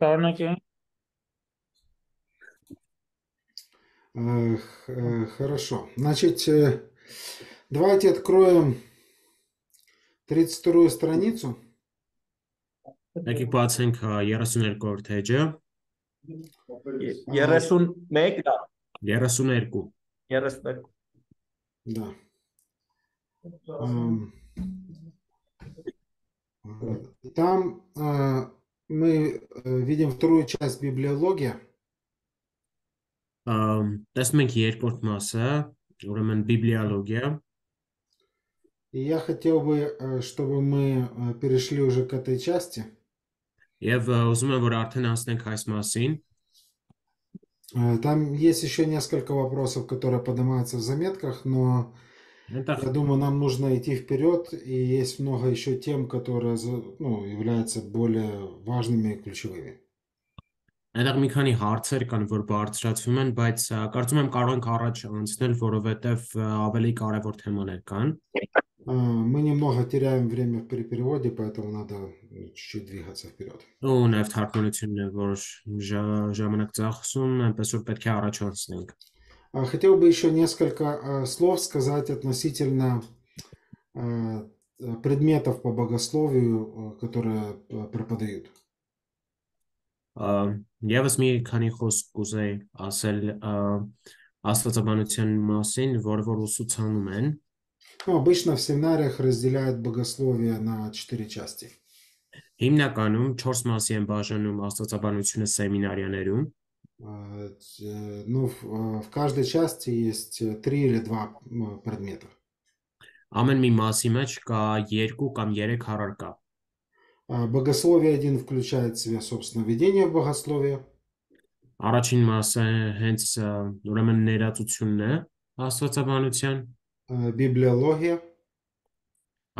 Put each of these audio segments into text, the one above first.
Շարունակենք։ Э, х- э, Хорошо. Значит, э, давайте откроем 32 страницу. Եկեք բացենք ա, 32-րդ էջը, 31 դա 32։ 32 Да. Ам, э, Там э, мы э, видим вторую часть библиология. Ամ, Տեսնում ենք երկրորդ մասը, ուրեմն բիբլիոլոգիա, И я хотел бы, э, чтобы мы э, перешли уже к этой части. եւ ա, ուզում եմ որ արդեն անցնենք այս մասին։ Э, Там есть еще несколько вопросов, которые поднимаются в заметках, но Այնտեղ я думаю, нам нужно идти вперед, и есть много еще тем, которые за- ну, являются более важными и ключевыми. այնտեղ մի քանի հարցեր կան, որ բարձրացվում են, բայց ա, կարծում եմ կարող ենք առաջ անցնել, որովհետեւ ա, ավելի կարևոր թեմաներ կան։ Э, Мы немного теряем время при переводе, поэтому надо э, чуть-чуть двигаться вперед. Ու նաեւ թարգմանությունն է, որ ժա- ժամանակ ծախսում, այնպես որ պետք է առաջ անցնենք։ А, Хотел бы еще несколько э, слов сказать относительно э, э, предметов по богословию, э, которые э, преподают. Ա, Եվս մի քանի խոսք կուզեի ասել ա, աստվածաբանության մասին, որը որ ուսուցանում են։ Ну, обычно в семинариях разделяют богословие на четыре части. Հիմնականում 4 մասի են բաժանում աստվածաբանությունը սեմինարիաներում։ А, т- э, Ну, в, э, в каждой части есть э, три или два м, предмета. Ամեն մի մասի մեջ կա 2 կամ 3 առարկա։ А, Богословие один включает в себя, собственно, введение в богословие. Առաջին մասը հենց ա, ուրեմն ներածությունն է աստվածաբանության, э, библиология,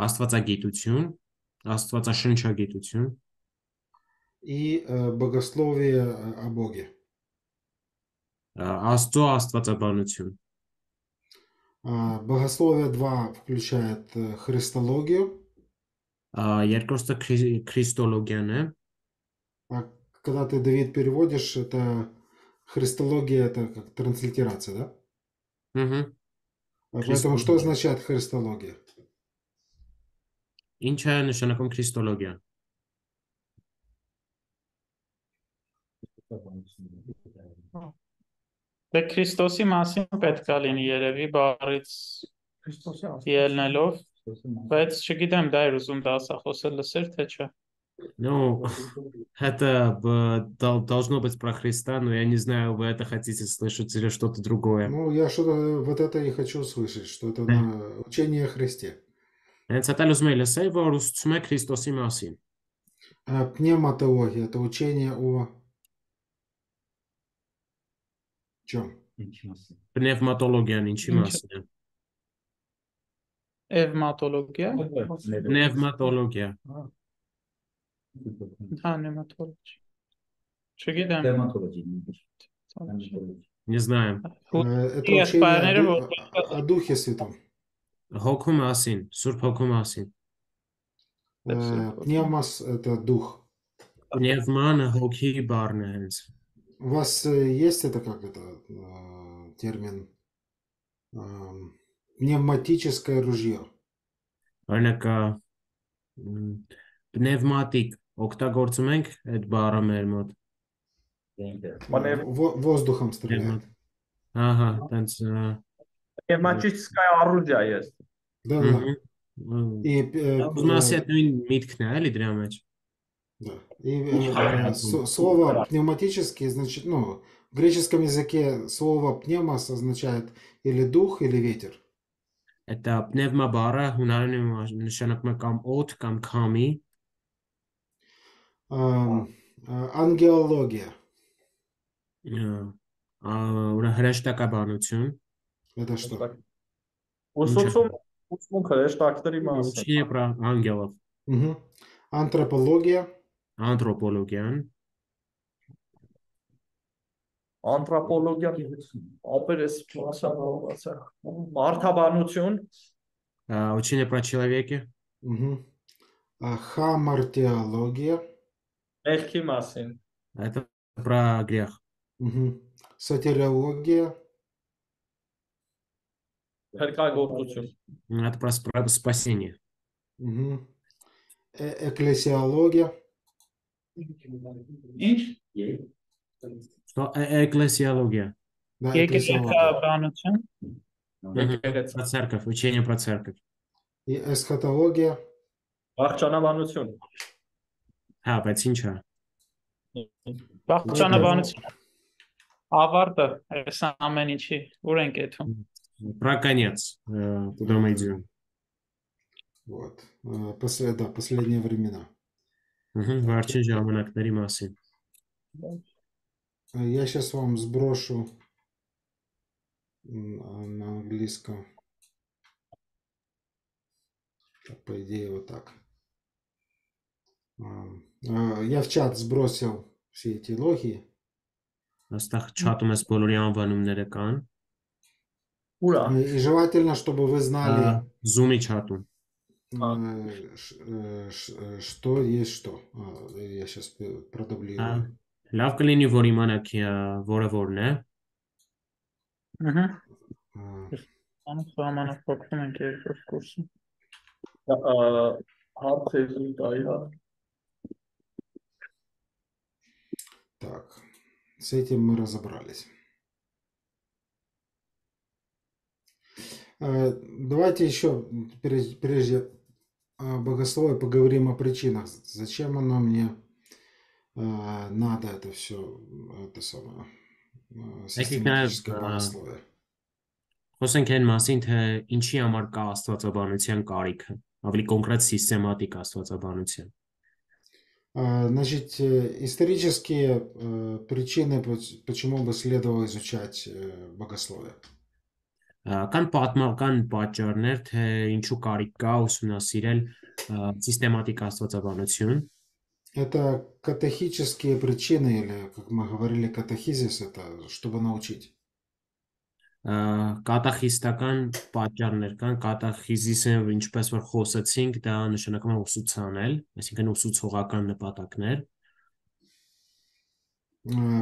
աստվածագիտություն, աստվածաշնչագիտություն, и э, богословие э, о Боге. ա, աստծո աստվածաբանություն։ А, Богословие 2 включает э, христологию. Ա, Երկրորդը քրի- քրիստոլոգիան է, А когда ты, Давид, переводишь, это христология, это как транслитерация, да? Ահա։ А Поэтому что Христология. означает христология? Ինչ է նշանակում քրիստոլոգիա։ Դե Քրիստոսի մասին պետք է լինի երևի բառից ելնելով, բայց չգիտեմ դա էր ուզում դասախոսը լսեր թե չէ։ Ну, это б- дол- должно быть про Христа, но я не знаю, вы это хотите слышать или что-то другое. Ну, я что-то вот это и хочу услышать, что это на учение о Христе. Հենց այդ էլ ուզում եի լսել, որ ուսուցում է Քրիստոսի մասին։ А пневматология – это учение о чем? Պնևմատոլոգիան ինչի Ինչ- մասին է։ Էվմատոլոգիա։ Պնևմատոլոգիա։ Հա, նեմատոլոգիա։ Չգիտեմ։ Не знаю։ Э, Это И учение о, оспаривали Ду- вот о- о Духе Святом. Հոգու մասին, Սուրբ Հոգու մասին։ Э, Пневмос – это дух. Պնևմանը հոգի բառն է հենց։ У вас э, есть это как это э, термин эм, пневматическое ружье? Օրինակ ա, մ, պնևմատիկ օգտագործում ենք այդ բառը մեր մոտ։ Манев Во- воздухом стреляет. Ահա, տենց ա, Пневматическое орудие есть. Да, да. մհմ, մ, И, э, Ուզում եմ э, ասի այդ նույն միտքն է, эли դրա մեջ։ да. И, э, с- слово пневматический значит, ну, в греческом языке слово пневмос означает или дух, или ветер. Այդ ա, պնևմա բառը հունարենում նշանակում է կամ օդ կամ քամի, Ам, э, Ангелология ա, ա, ուրա հրաշտակաբանություն, это что? Ուսուցում ուսմունքը հեշտակների մասը։ Учение про ангелов, Мгм. Антропология անթրոպոլոգիան, Անթրոպոլոգիա, ապերես մասնավորացա։ Մարդաբանություն, ա, учение про человеке, Мгм. А, Хамартиология մեղքի մասին։ Это про грех. Мгм. Сатириология. Փրկagorցություն, Это про спра- спасение. Мгм. Э- Экклесиология. Ինչ։ Что? Э- Экклесиология. Да, экклесиология. Եկեղեցաբանություն։ Мгм. եկեղեցի, Про церковь, учение про церковь. И эсхатология. վախճանաբանություն, Հա, բայց ինչ է։ Բաղճանաբանություն։ Ավարտը այս ամեն ինչի ուր ենք եթում։ Про конец. э, Туда мы идем. Вот. Э, после- да, последние времена. Мгм, Վերջին ժամանակների մասին։ Э, Я сейчас вам сброшу м, а, на английском. Так, По идее, вот так. А, а, Я в чат сбросил все эти логи. Այստեղ չաթում ես բոլորի անվանումները կան։ ուրա, И и желательно, чтобы вы знали, Ա, Zoom-ի չաթում։ э, ш- э, ш- э, что есть что. А, Я сейчас Ա, продублирую. Լավ կլինի, որ իմանաք ա, որը որն է։ Ահա։ А, Անում սահմանով փոխում ենք երկրորդ կուրսը։ հարցեր տայի հա։ Так, с этим мы разобрались. Э, Давайте еще, прежде, прежде о богословии, поговорим о причинах. Зачем оно мне э, надо это все, это самое, э, систематическое а, богословие? Խոսենք այն մասին, թե ինչի համար կա աստվածաբանության կարիքը, ավելի կոնկրետ սիստեմատիկ աստվածաբանության։ А, Значит, э, исторические э, причины, поч- почему бы следовало изучать э, богословие. Ա, Կան պատմական պատճառներ, թե ինչու կարիք կա ուսումնասիրել ա, սիստեմատիկ աստվածաբանություն։ Это катехические причины, или, как мы говорили, катехизис, это чтобы научить. Ա, Կատախիստական պատճառներ կան, կատախիզիսը ինչպես որ խոսացինք, դա նշանակում է ուսուցանել, այսինքն ուսուցողական նպատակներ։ А,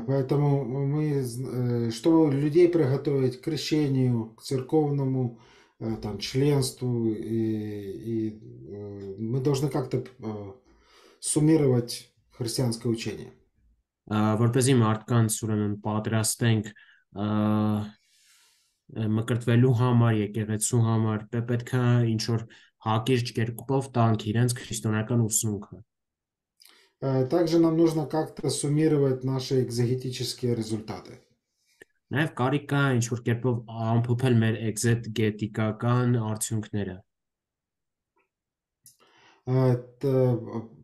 Поэтому мы, з- э, чтобы людей приготовить к крещению, к церковному э, там, членству, и, и, э, мы должны как-то э, суммировать христианское учение. Ա, որպեսզի մարդկանց ուրեմն պատրաստենք ա, մկրտվելու համար, եկեղեցու համար, պե- պետք է ինչ որ հակիրճ կերպով տանք իրենց քրիստոնեական ուսմունքը։ Э, Также нам нужно как-то суммировать наши экзегетические результаты. Նաև կարիք կա ինչ որ կերպով ամփոփել մեր էքզեգետիկական արդյունքները։ А, Это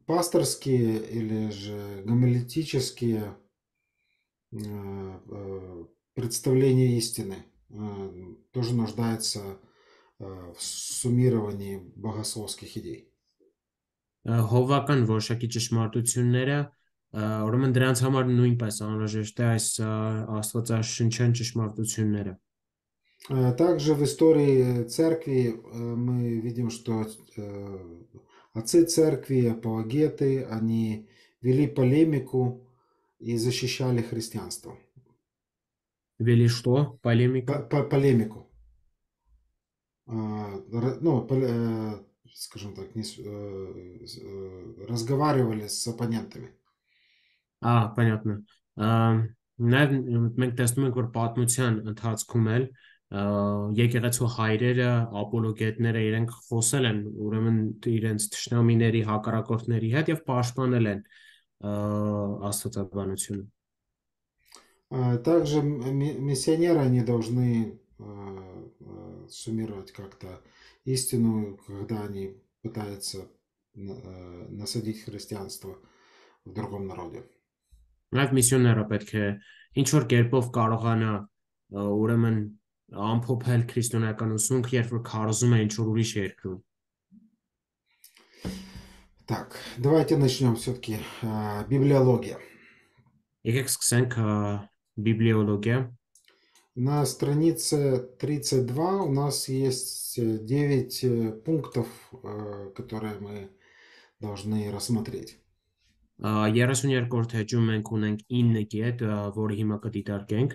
пасторские или же гомилетические э, э, представления истины э, тоже нуждаются э, в суммировании богословских идей. Ա, Հովվական որոշակի ճշմարտությունները, ա, ուրեմն դրանց համար նույնպես անհրաժեշտ է այս ա, աստվածաշնչյան ճշմարտությունները։ Э, Также в истории церкви э, мы видим, что э, отцы церкви, апологеты, они вели полемику и защищали христианство. Вели что? Полемика։ По- по- полемику. А, ра- Ну, пол- э, скажем так, не с- э, с- э, разговаривали с оппонентами. Ահա, понятно։ Ա, Նաև մենք տեսնում ենք, որ պատմության ընթացքում էլ ա, եկեղեցու հայրերը, ապոլոգետները իրենք խոսել են ուրեմն իրենց ճշնամիների հակառակորդների հետ եւ պաշտպանել են ա, աստվածաբանությունը։ А Также м- ми- миссионеры, они должны э, э, суммировать как-то истину, когда они пытаются на- э, насадить христианство в другом народе. Նաև միսիոները պետք է ինչ որ կերպով կարողանա ա, ուրեմն ամփոփել քրիստոնեական ուսմունքը, երբ որ քարոզում է ինչ որ ուրիշ երկրում։ Так, давайте начнем все-таки. Библиология. Եկեք սկսենք ա, բիբլիոլոգիա։ На странице 32 у нас есть 9 пунктов, э, которые мы должны рассмотреть. Ա, 32-րդ էջում մենք ունենք 9 կետ, ա, որը հիմա կդիտարկենք։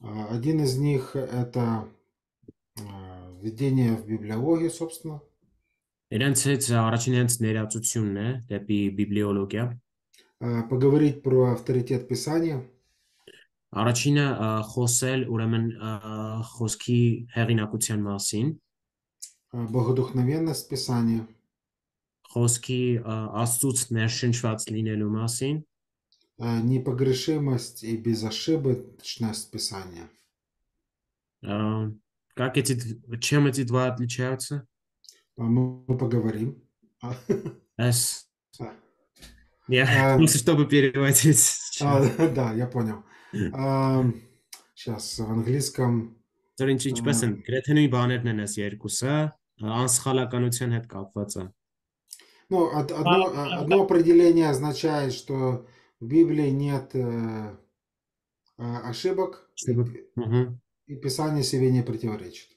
А, Один из них это а, введение в библиологию, собственно. Իրենցից առաջին հենց ներածությունն է դեպի բիբլիոլոգիա։ А, Поговорить про авторитет Писания. Առաջինը ա, խոսել ուրեմն ա, խոսքի հեղինակության մասին, а, Богодухновенность Писания. խոսքի ա, Աստծուց ներշնչված լինելու մասին, а, Непогрешимость и безошибочность Писания. ա, как эти д- чем эти два отличаются? А Мы мы поговорим. А, С а, Я А, просто чтобы переводить. а, да, я понял. Сейчас в английском Ձեր ինչ ինչպես են գրեթե նույն բաներն են այս երկուսը, անսխալականության հետ կապված է։ Ну, од- одно, А, а, одно определение означает, что в Библии нет э, а, ошибок, и, Ошибок. Ահա։ и Писание себе не противоречит.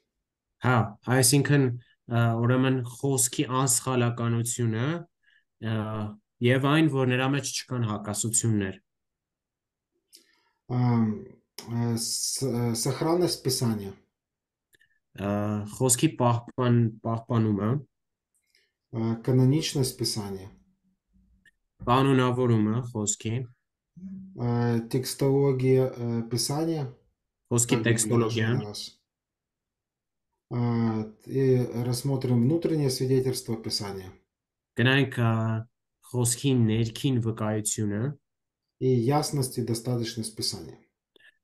Հա, այսինքն ա, ուրեմն խոսքի անսխալականությունը ա, եւ այն, որ նրա մեջ չկան հակասություններ։ А, э, с- э, Сохранность Писания, ա, Խոսքի պահպան պահպանումը, э, каноничность Писания, կանոնավորումը խոսքի, э, текстология э, Писания, խոսքի как Библия տեքստոլոգիան, называлась. А, И рассмотрим внутреннее свидетельство Писания գնանք ա, խոսքի ներքին վկայությունը, и ясность и достаточность Писания.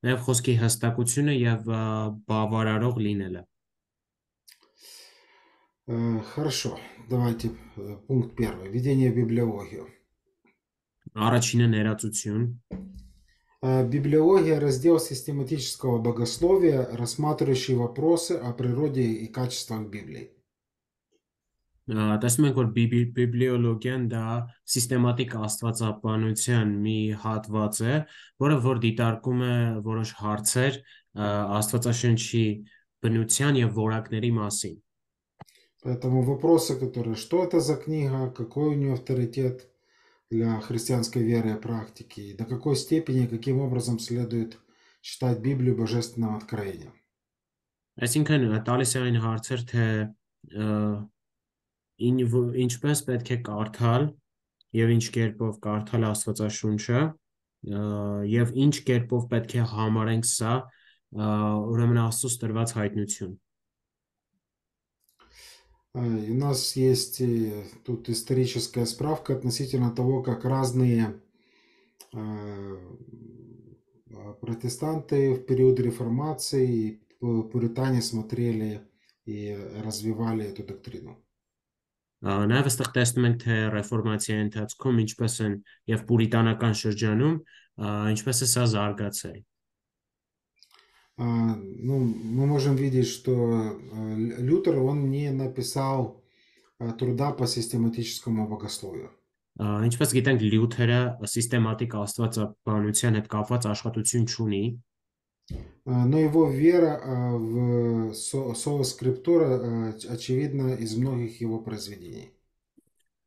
նաև խոսքի հստակությունը եւ ա, բավարարող լինելը։ Э, Хорошо, давайте э, пункт первый. Введение в библиологию. Առաջինը ներածություն, Э, Библиология – раздел систематического богословия, рассматривающий вопросы о природе и качествах Библии. ա, տեսնում ենք որ բիբի- բիբլիոլոգիան դա սիստեմատիկ աստվածապանության մի հատված է, որը որ դիտարկում է որոշ հարցեր ա, աստվածաշնչի բնության եւ որակների մասին։ Поэтому вопросы, которые что это за книга, какой у нее авторитет для христианской веры и практики, и до какой степени, каким образом следует читать Библию божественным откровением. Այսինքն ա, տալիս է այն հարցեր, թե ա, ին ո- ինչպես պետք է կարդալ եւ ինչ կերպով կարդալ Աստվածաշունչը ա, եւ ինչ կերպով պետք է համարենք սա ա, ուրեմն Աստծոս տրված հայտնություն։ Э, И у нас есть э, тут историческая справка относительно того, как разные э, э, протестанты в период реформации и пу- пуритане смотрели и развивали эту доктрину. Ա, Նաև այստեղ տեսնում ենք թե ռեֆորմացիայի ընթացքում ինչպես են եւ պուրիտանական շրջանում ա, ինչպես է սա զարգացել։ А, Ну, мы можем видеть, что э, Лю- Лютер, он не написал э, труда по систематическому богословию. Ա, Ինչպես գիտենք Լյութերը սիստեմատիկ աստվածաբանության հետ կապված աշխատություն չունի, А, Но его вера а, в со- соло скриптура а, оч- очевидна из многих его произведений.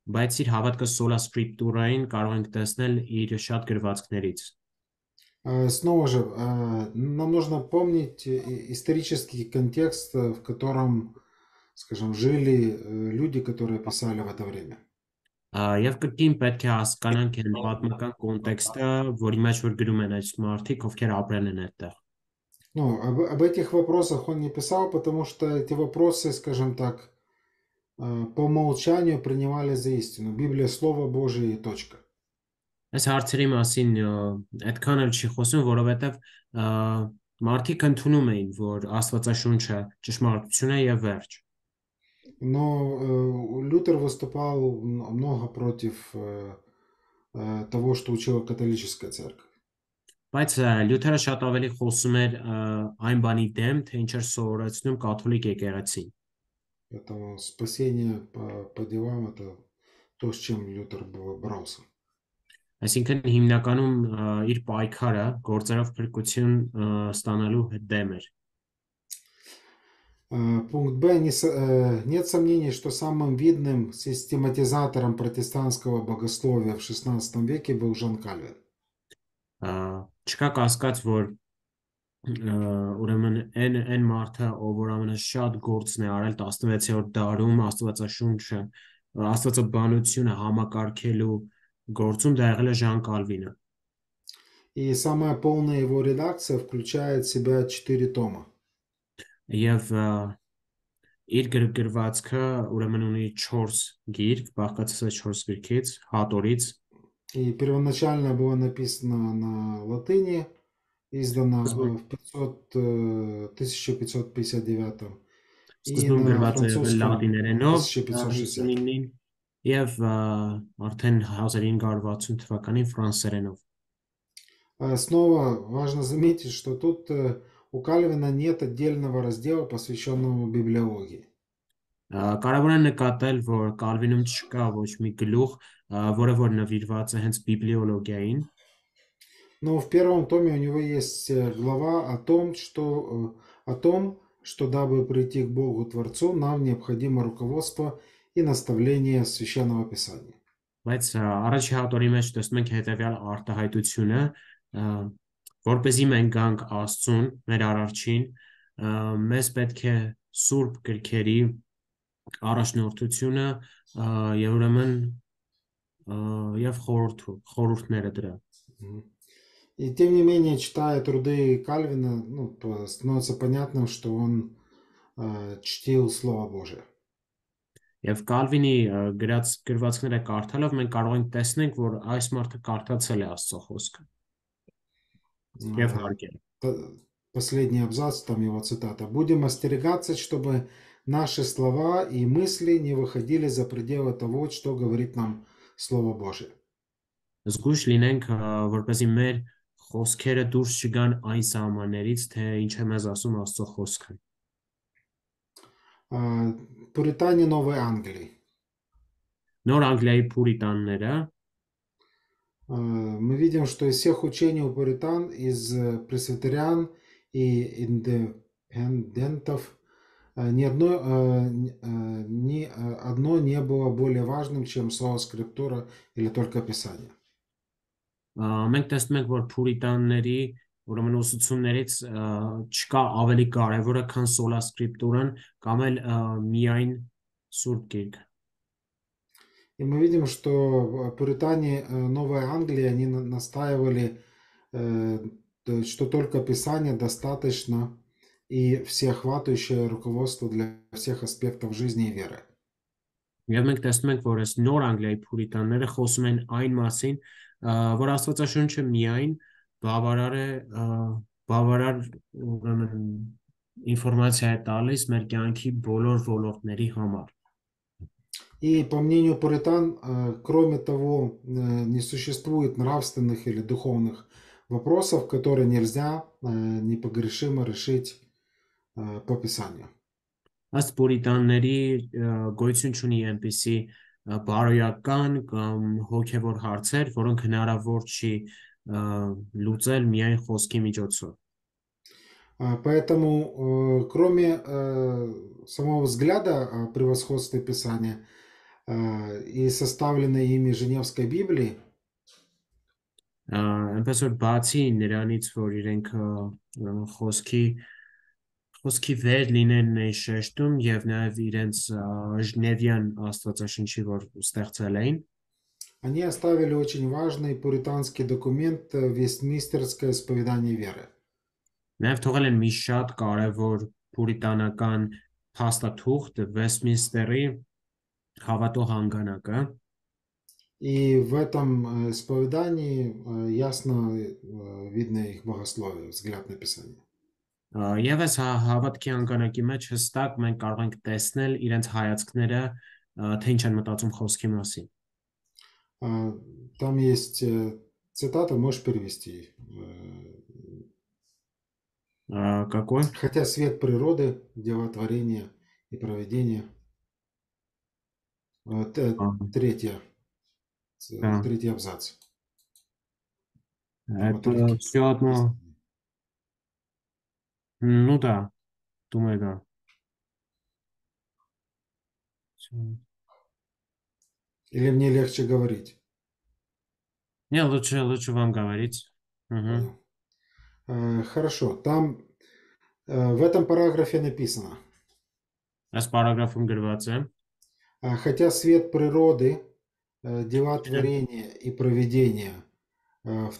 բայց իր հավատքը sola scriptura-ին կարող ենք տեսնել իր շատ գրվածքներից։ А, Снова же, а, нам нужно помнить э, и- исторический контекст, э, в котором, скажем, жили э, люди, которые писали в это время. Ա, Եվ կրկին պետք է հասկանանք այն պատմական կոնտեքստը, որի մեջ որ գրում են այս մարդիկ, ովքեր ապրել են այդտեղ։ Ну, об, об этих вопросах он не писал, потому что эти вопросы, скажем так, э, по умолчанию принимали за истину. Библия – Слово Божие и точка. Այս հարցերի մասին ա, այդքան էլ չի խոսում, որովհետև ա, մարդիկ ընդունում էին, որ Աստվածաշունչը ճշմարտություն է եւ վերջ։ Но э, Лютер выступал м- много против э, э, того, что учила католическая церковь. Բայց ա, Լյութերը շատ ավելի խոսում էր ա, այն բանի դեմ, թե ինչ էր սովորեցնում կաթոլիկ եկեղեցին։ Поэтому спасение по, по делам – это то, с чем Лютер б- боролся. Այսինքն հիմնականում ա, իր պայքարը գործերով փրկություն ա, ստանալու հետ դեմ էր։ Э, Пункт Б. Не со- э, Нет сомнений, что самым видным систематизатором протестантского богословия в XVI веке был Жан Кальвин. Ա, Չկա կասկած, որ ը, ուրեմն այն այն մարդը, ով որ ամենաշատ գործն է արել 16-րդ դարում Աստվածաշունչը, Աստվածաբանությունը համակարգելու գործում դա եղել է Ժան Կալվինը։ И самая полная его редакция включает в себя четыре тома. Եվ ը, իր գրգռվածքը ուրեմն ունի 4 գիրք, բաղկացած է 4 գրքից, հատորից, И первоначально было написано на латыни, издано Сколько? в 500, э, 1559 и սկզբում на գրված է եղել французском լատիներենով 1560. 1959-ին եւ ը, արդեն 1560 թվականին ֆրանսերենով։ А Снова важно заметить, что тут э, у Кальвина нет отдельного раздела, посвященного библиологии. Ա, Կարևոր է նկատել, որ Կալվինում չկա ոչ մի գլուխ, ա, որը որ նվիրված է հենց բիբլիոլոգիային, Но в первом томе у него есть э, глава о том, что, э, о том, что дабы прийти к Богу Творцу, нам необходимо руководство и наставление Священного Писания. բայց ա, առաջի հատորի մեջ տեսնում ենք հետեւյալ արտահայտությունը, ա, որպեսզի մենք գանք Աստծուն, մեր արարչին, ա, մեզ պետք է սուրբ գրքերի առաջնորդությունը ա, եւ ուրեմն ա, եւ խորհուրդ խորհուրդները դրա Мгм. И тем не менее, читая труды Кальвина, ну, по- становится понятным, что он э, чтил Слово Божие. Եվ Կալվինի ը, գրած գրվածքները կարդալով մենք կարող ենք տեսնենք, որ այս մարդը կարդացել է Աստծո խոսքը եւ Э, հարգել։ п- Последний абзац, там его цитата. «Будем остерегаться, чтобы наши слова и мысли не выходили за пределы того, что говорит нам Слово Божие. զգույշ լինենք, որպեսզի մեր խոսքերը դուրս չգան այն սահմաններից, թե ինչ է մեզ ասում Աստծո խոսքը։ Պուրիտանի Նովի Անգլիի Նոր Անգլիայի պուրիտանները мы видим, что из всех учений у пуритан, из пресвитериан и индепендентов – Э, ни одно, э, э, ни одно не было более важным, чем слово скриптура или только Писание. Մենք տեսնում ենք, որ փուրիտանների ուրեմն ուսուցումներից չկա ավելի կարևորը, քան սոլա սկրիպտուրան կամ էլ միայն Սուրբ Գիրքը։ И мы видим, что пуритане Новой Англии, они настаивали, что только Писание достаточно и всеохватывающее руководство для всех аспектов жизни и веры. Եվ մենք տեսնում ենք, որ այս նոր Անգլիայի փուրիտանները խոսում են այն մասին, որ Աստվածաշունչը միայն բավարար է բավարար ուրեմն ինֆորմացիա է տալիս մեր կյանքի բոլոր ոլորտների համար։ И по мнению пуритан, а, кроме того, не существует нравственных или духовных вопросов, которые нельзя а, непогрешимо решить по Писанию. Ըստ պուրիտանների ը, գոյություն ունի այնպիսի ը, բարոյական կամ հոգևոր հարցեր, որոնք հնարավոր չի ը, լուծել միայն խոսքի միջոցով։ А, Поэтому, э, кроме э, самого взгляда о превосходстве Писания э, и составленной ими Женевской Библии, Ա, Այնպես որ բացի նրանից, որ իրենք ը, ուրեմն խոսքի խոսքի վեր լինեն այն շեշտում եւ նաեւ իրենց ա, Ժնևյան Աստվածաշնչի որ ստեղծել էին, они оставили очень важный пуританский документ э, Вестмистерское исповедание веры. նաեւ թողել են մի շատ կարևոր պուրիտանական փաստաթուղթ Վեսմինստերի հավատո հանգանակը, И в этом э, исповедании э, ясно э, видно их богословие, взгляд на Писание. ա, եւ այս հա- հավատքի հանգանակի մեջ հստակ մենք կարող ենք տեսնել իրենց հայացքները, ա, թե ինչ են մտածում խոսքի մասին։ А, Там есть э, цитата, можешь перевести. Э, Ա, Какой? Хотя свет природы, дела творения и проведения. Э, т- Ա, Третья. ц- Да. Третий абзац. Это все одно. Ну да, думаю, да. Или мне легче говорить? Не, лучше, лучше вам говорить. Угу. Хорошо, там э, в этом параграфе написано. А с параграфом говорится. А, хотя свет природы, э, дела творения и проведения в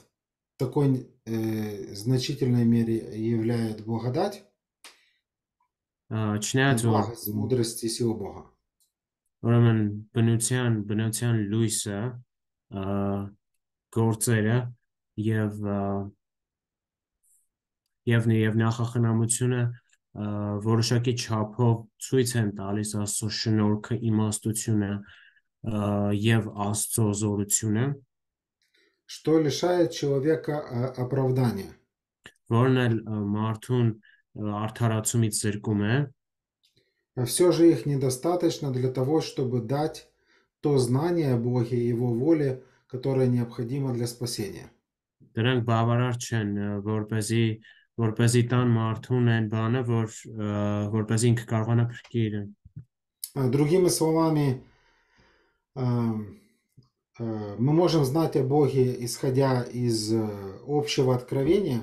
такой э, значительной мере являют благодать, ա, Չնայած որ благость, мудрость и сила Бога. ուրեմն բնության բնության լույսը ա, գործերը եւ ա, եւ ն- եւ նախախնամությունը ա, որոշակի չափով ցույց են տալիս Աստծո շնորհքը, իմաստությունը ա, եւ Աստծո զորությունը, что лишает человека э, оправдания. որն էլ ա, մարդուն ա, արդարացումից զրկում է, А все же их недостаточно для того, чтобы дать то знание о Боге и Его воле, которое необходимо для спасения. դրանք բավարար չեն, ա, որպեսզի որպեսզի տան մարդուն այն բանը, որ ա, որպեսզի ինքը կարողանա փրկի իրեն։ А, Другими словами, ам, э, мы можем знать о Боге, исходя из э, общего откровения,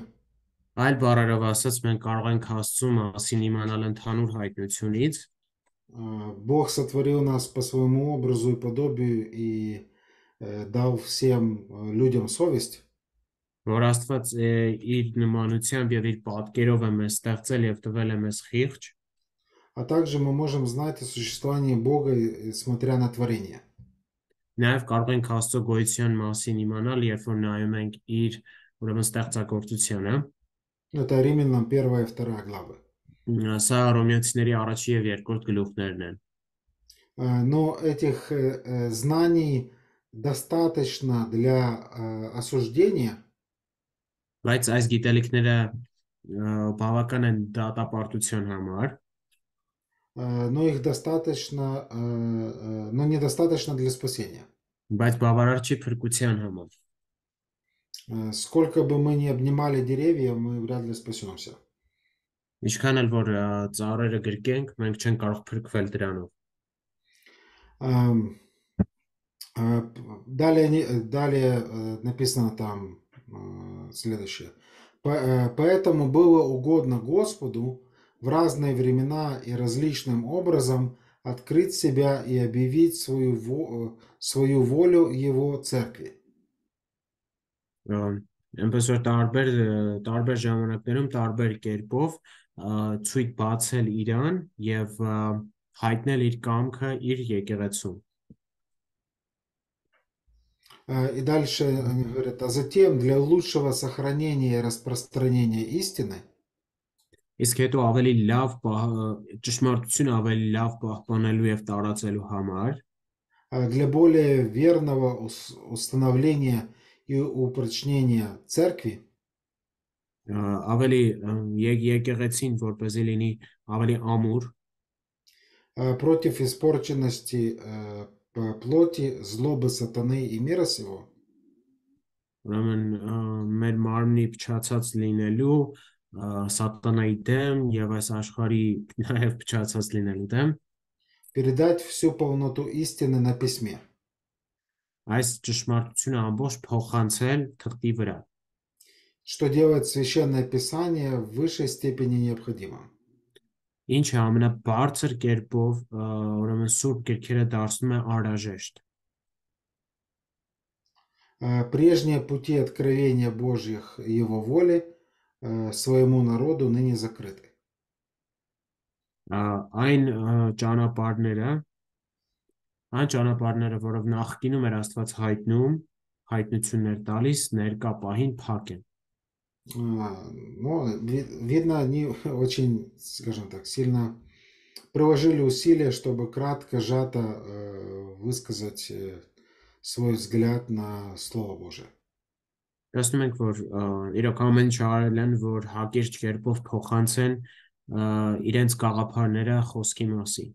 Այլ բառերով ասած, մենք կարող ենք Աստծո մասին իմանալ ընդհանուր հայտնությունից, А, Бог сотворил нас по своему образу и подобию и э, дал всем э, людям совесть. որ Աստված է, իր նմանությամբ եւ իր պատկերով է մեզ ստեղծել եւ տվել է մեզ խիղճ, А также мы можем знать о существовании Бога, э, смотря на творение. նաեւ կարող ենք Աստծո գոյության մասին իմանալ, երբ որ նայում ենք իր ուրեմն ստեղծագործությանը։ Это Римлянам 1 и 2 главы. Սա Հռոմեացիների առաջի եւ երկրորդ գլուխներն են։ А, Но этих э, э, знаний достаточно для э, осуждения, Բայց այս գիտելիքները ա, բավական են դատապարտության համար, э, Э, но их достаточно, э, э, но недостаточно для спасения. Բայց բավարար չի Сколько бы мы ни обнимали деревья, мы вряд ли спасемся. Ինչքան էլ որ ծառերը գրկենք, մենք Далее, далее написано там следующее. Поэтому было угодно Господу, в разные времена и различным образом открыть себя и объявить свою, во- э, свою волю Его церкви. Ա, Այնպես որ տարբեր ը, տարբեր ժամանակներում տարբեր կերպով ա, ցույց բացել իրան եւ ա, հայտնել իր կամքը իր եկեղեցում։ Э, И дальше они говорят, а затем для лучшего сохранения и распространения истины Իսկ հետո ավելի լավ պահ- ճշմարտությունը ավելի լավ պահպանելու եւ տարածելու համար а для более верного ус- установления и упрочнения церкви ա, ավելի ը, եկ- եկեղեցին որպեսզի լինի ավելի ամուր э, против испорченности э, п- плоти, злобы сатаны и мира сего, ուրեմն ա, մեր մարմնի փչացած լինելու ա, սատանայի դեմ եւ այս աշխարհի նաեւ փչացած լինելու դեմ передать всю полноту истины на письме. այս ճշմարտությունը ամբողջ փոխանցել թղթի վրա Что делает Священное Писание в высшей степени необходимым. ինչը ամենաբարձր կերպով ա, ուրեմն սուրբ գրքերը դարձնում է անհրաժեշտ Э, Прежние пути откровения Божьих и Его воли э, своему народу ныне закрыты. Ա, այն ա, ճանապարհները այն ճանապարհները, որով նախկինում էր Աստված հայտնում, հայտնություններ տալիս, ներկա պահին փակ են։ А, Ну, ви- видно, они очень, скажем так, сильно приложили усилия, чтобы кратко, сжато э, высказать э, свой взгляд на Слово Божие. Տեսնում ենք, որ ա, իրոք ամեն ինչ արել են, որ հակիրճ կերպով փոխանցեն ա, իրենց գաղափարները խոսքի մասին։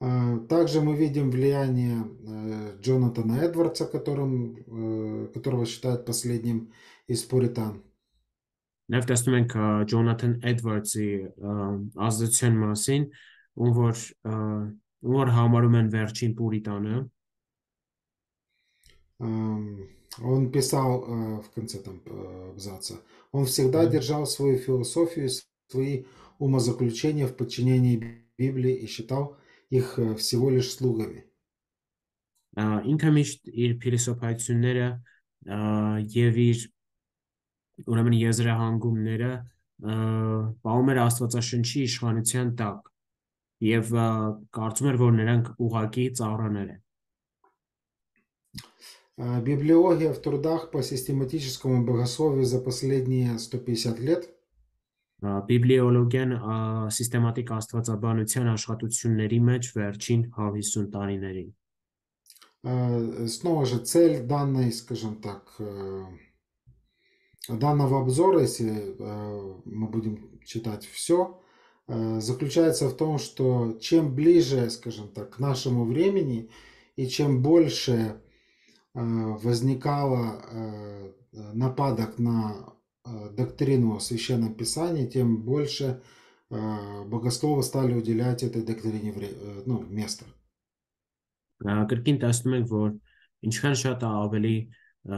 А, Также мы видим влияние э, Джонатана Эдвардса, которым, э, которого считают последним из пуритан. Նաև տեսնում ենք ա, Ջոնաթան Էդվարդսի ա, ազդեցության մասին, ում որ ա, որ համարում են վերջին պուրիտանը, Эм, Он писал э, в конце там э, абзаца, он всегда держал свою философию, свои умозаключения в подчинении Библии и считал их э, всего лишь слугами. ա, ինքը միշտ իր փիլիսոփայությունները ա, եւ իր ուրեմն եզրահանգումները ա, պահում էր Աստվածաշնչի իշխանության տակ եւ ա, կարծում էր, որ նրանք ուղակի ծառաներ են։ Э, Библиология в трудах по систематическому богословию за последние 150 лет Ա, Բիբլիոլոգիան ա, սիստեմատիկ աստվածաբանության աշխատությունների մեջ վերջին 150 տարիներին Э, Снова же цель данной, скажем так, э, данного обзора, если э, мы будем читать все, заключается в том, что чем ближе, скажем так, к нашему времени и чем больше э, возникало э, нападок на э, доктрину о Священном Писании, тем больше э, богословы стали уделять этой доктрине вре- э, ну, место. Ա, Կրկին տեսնում ենք, որ ինչքան շատ է ավելի ա,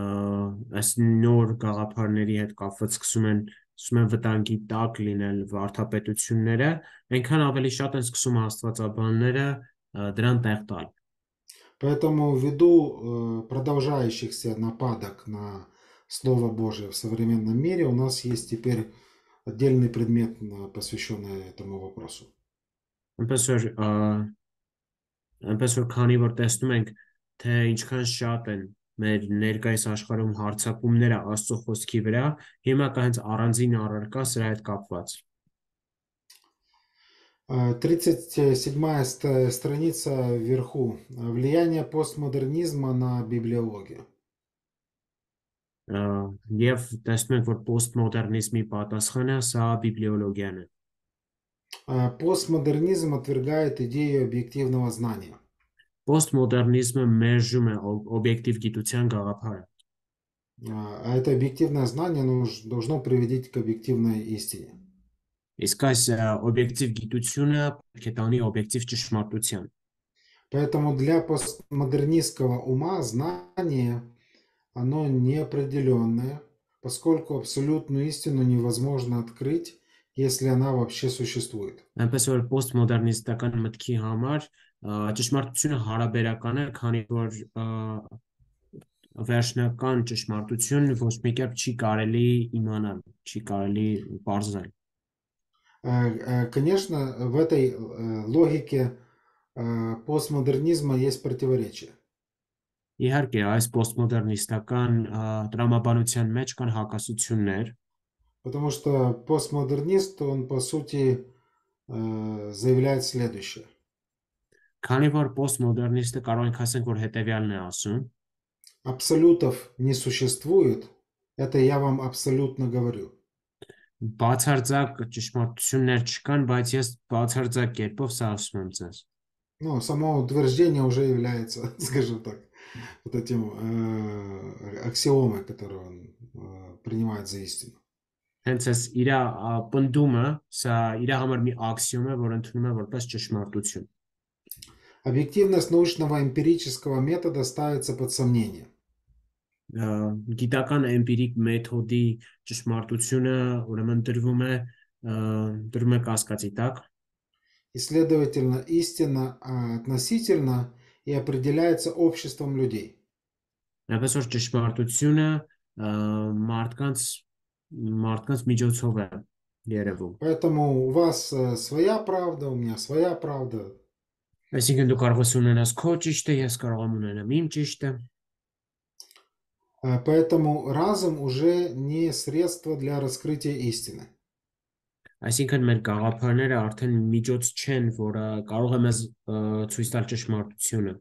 այս նոր գաղափարների հետ կապված սկսում են սկսում են վտանգի տակ լինել վարդապետությունները, այնքան ավելի շատ են սկսում աստվածաբանները ա, դրան տեղ տալ։ Поэтому ввиду продолжающихся нападок на Слово Божие в современном мире у нас есть теперь отдельный предмет, посвященный этому вопросу. Պրոֆեսոր, այնպես որ քանի որ տեսնում ենք, թե ինչքան շատ են մեր ներկայիս աշխարհում հարցակումները Աստծո խոսքի վրա, հիմա կա հենց առանձին առարկա սրա հետ կապված։ Э, 37-я ст- страница вверху. Влияние постмодернизма на библиологию. Ա, Եվ տեսնում ենք, որ պոստմոդեռնիզմի պատասխանը սա բիբլիոլոգիան է։ Э, Постмодернизм отвергает идею объективного знания. Պոստմոդեռնիզմը մերժում է օ- օբյեկտիվ գիտության գաղափարը։ А это объективное знание оно уж должно приводить к объективной истине. Իսկ այս ա, օբյեկտիվ գիտությունը պետք է տանի օբյեկտիվ ճշմարտության։ Поэтому для постмодернистского ума знание, оно неопределенное, поскольку абсолютную истину невозможно открыть, если она вообще существует. Այնպես որ պոստմոդեռնիստական մտքի համար ա, ճշմարտությունը հարաբերական է, քանի որ ա, վերջնական ճշմարտություն ոչ մի կերպ չի կարելի իմանալ, չի կարելի բարձրալ։ Э, э, Конечно, в этой э, логике э, постмодернизма есть противоречия. Իհարկե, այս պոստմոդեռնիստական ա, տրամաբանության մեջ կան հակասություններ, Потому что постмодернист, он по сути э, заявляет следующее. քանի որ պոստմոդեռնիստը կարող ենք ասենք, որ հետեւյալն է ասում, Абсолютов не существует, это я вам абсолютно говорю. բացարձակ ճշմարտություններ չկան, բայց ես բացարձակ կերպով սա ասում եմ ձեզ։ Ну, само утверждение уже является, скажем так, вот этим э, аксиомой, которую он э, принимает за истину. Հենց այս իր ա, պնդումը, սա իր համար մի աքսիոմ է, որ ընդունում է որպես ճշմարտություն։ Объективность научного эмпирического метода ставится под сомнение. Ա, Գիտական էմպիրիկ մեթոդի ճշմարտությունը ուրեմն դրվում է ա, դրվում է կասկածի տակ, И, следовательно, истина а, относительно и определяется обществом людей. այնպես որ ճշմարտությունը ա, մարդկանց մարդկանց միջոցով է երևում։ Поэтому у вас э, своя правда, у меня своя правда. Այսինքն դու կարող ես ունենաս քո ճիշտը, ես կարող եմ ունենամ իմ ճիշտը, Э, Поэтому разум уже не средство для раскрытия истины. Այսինքն մեր գաղափարները արդեն միջոց չեն, որը կարող է մեզ ը, ցույց տալ ճշմարտությունը։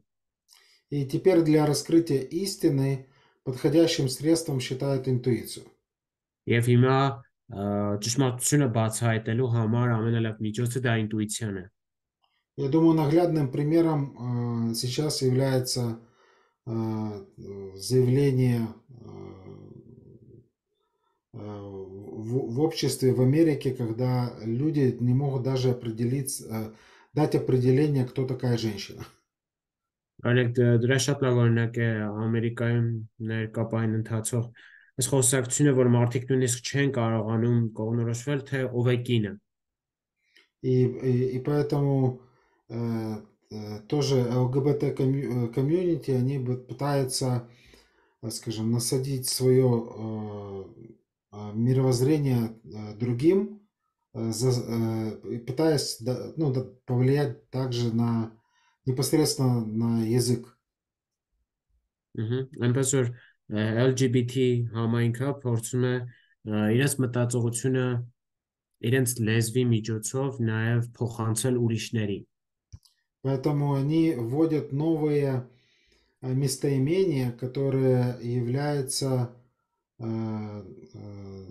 И теперь для раскрытия истины подходящим средством считают интуицию. Եվ հիմա ը, ճշմարտությունը բացահայտելու համար ամենալավ միջոցը դա ինտուիցիան է։ Я думаю, наглядным примером э, сейчас является э, заявление э, в, в обществе в Америке, когда люди не могут даже определить, э, дать определение, кто такая женщина. Օրինակ դ- դրա շատ լավ օրինակ է Ամերիկայում ներկապային ընթացող այս խոսակցությունը, որ մարդիկ նույնիսկ չեն կարողանում կողմնորոշվել, թե ով է կինը։ И, и, и поэтому э, э, тоже ЛГБТ комью- э, комьюнити, они бы пытаются, э, скажем, насадить свое э, э, мировоззрение э, другим, э, за- э, и пытаясь да, ну, да, повлиять также на непосредственно на язык. Ահա, այնպես որ ը, LGBT համայնքը փորձում է ը, իրենց մտածողությունը իրենց լեզվի միջոցով նաև փոխանցել ուրիշների։ Поэтому они вводят новые э, местоимения, которые являются э, э,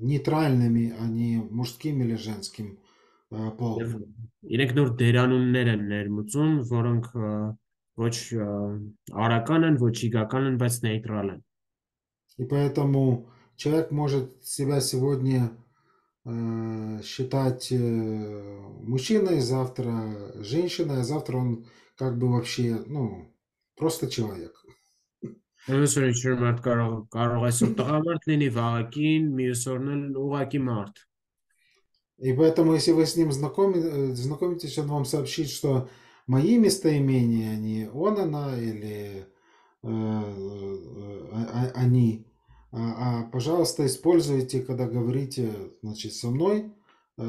нейтральными, а не мужским или женским полом. Իրենք նոր դերանուններ են ներմուծում, որոնք ոչ արական են, ոչ իգական են, И поэтому человек может себя сегодня считать э, мужчиной, завтра женщиной, а завтра он как бы вообще, ну, просто человек. Այնպես որ ինչ-որ մարդ կարող կարող այսօր տղամարդ լինի, վաղակին, մյուս օրն էլ ուղակի մարդ։ И поэтому, если вы с ним знакоми, э, знакомитесь, он вам сообщит, что мои местоимения, они он, она или э, э, а- а- они. А, а, пожалуйста, используйте, когда говорите, значит, со мной, э,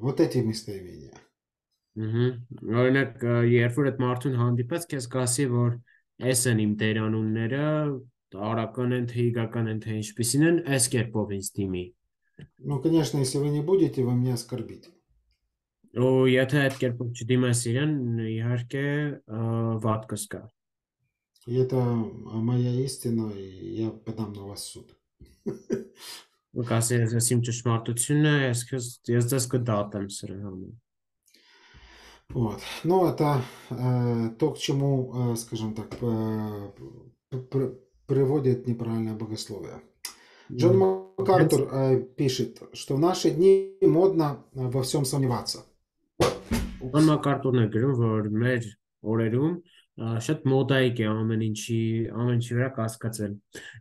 вот эти местоимения. Ահա։ Օրինակ, ը, երբ որ այդ մարդուն հանդիպած, քեզ կասի, որ այս են իմ դերանունները, արական են, թե իգական են, թե ինչպիսին են, այս կերպով ինձ դիմի։ Ну, конечно, если вы не будете, вы меня оскорбите. Ու եթե այդ կերպով չդիմաս իրեն, իհարկե ը, վատ կսկա։ и это а, моя истина, и я подам на вас суд. Լուկասի 5-ճշմարտությունը, ես ես դες կդատեմ սրանում։ Вот. Ну, это э, то, к чему, э, скажем так, э, пр приводит неправильное богословие. Джон МакАртур э, пишет, что в наши дни модно э, во всем сомневаться. Джон ՄакԱրտուրն է գրում, որ մեր օրերում շատ մոդայիկ է ամեն ինչի ամեն ինչի վրա կասկածել։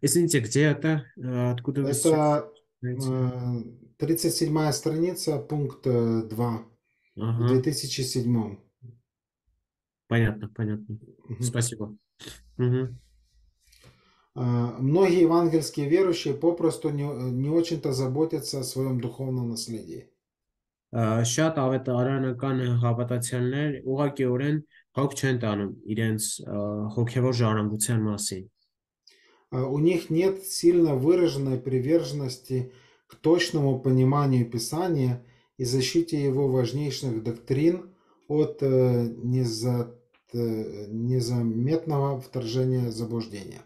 Извините, где это? Ա, Откуда вы Это знаете? э, 37 страница, пункт э, 2, в Ага, 2007. понятно, понятно. Мгм. Спасибо. Мгм. Э, Многие евангельские верующие попросту не, не очень-то заботятся о своем духовном наследии. Ա, Շատ ավետարանական հավատացյալներ ուղղակիորեն հոգ չեն տանում իրենց ա, հոգևոր ժառանգության մասին։ А У них нет сильно выраженной приверженности к точному пониманию Писания и защите его важнейших доктрин от э, неза- э, незаметного вторжения заблуждения.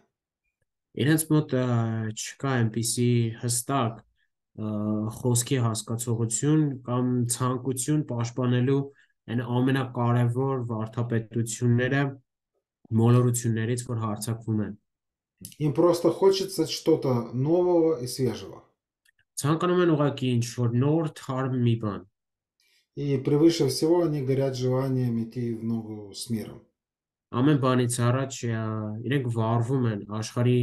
Իրենց մոտ ա, չկա այնպիսի հստակ ա, խոսքի հասկացողություն կամ ցանկություն պաշտպանելու այն ամենակարևոր վարդապետությունները մոլորություններից, որ հարցակվում են։ Им просто хочется что-то нового и свежего. Ցանկանում են ուղղակի ինչ-որ նոր թարմ մի բան։ И превыше всего они горят желанием идти в ногу с миром. Ամեն բանից առաջ ա, իրենք վարվում են աշխարհի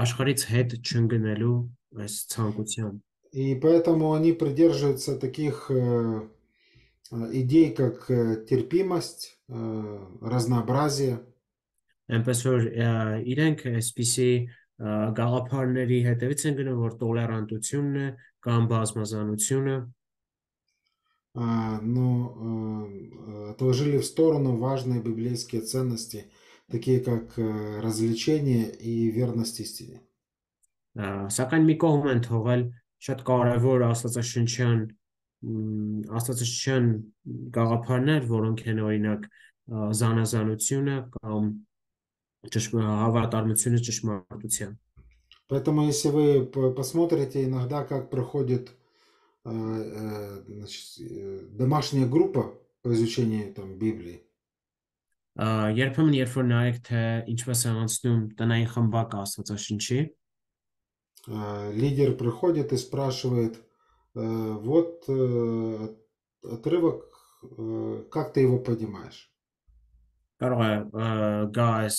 աշխարհից հետ չընկնելու այս ցանկությամբ։ И поэтому они придерживаются таких э, э, идей, как э, терпимость, э, разнообразие, Այնպես որ ա, իրենք այսպիսի ա, գաղափարների հետևից են գնում, որ տոլերանտությունն է կամ բազմազանությունը, а, но э, отложили в сторону важные библейские ценности, такие как э, развлечение и верность истине. ա, սակայն մի կողմ են թողել շատ կարևոր աստվածաշնչյան մ, աստվածաշնչյան գաղափարներ, որոնք են օրինակ ա, զանազանությունը կամ ճշմա- հավատարմությունը ճշմարտության։ Поэтому, если вы п- посмотрите иногда, как проходит э, э, значит, э, домашняя группа по изучению там, Библии, Ա, Երբեմն երբ որ նայեք թե ինչպես է անցնում տնային խմբակ աստվածաշնչի, э, лидер приходит и спрашивает, э, вот э, от- отрывок э, как ты его понимаешь? Կարող է ը, գա այս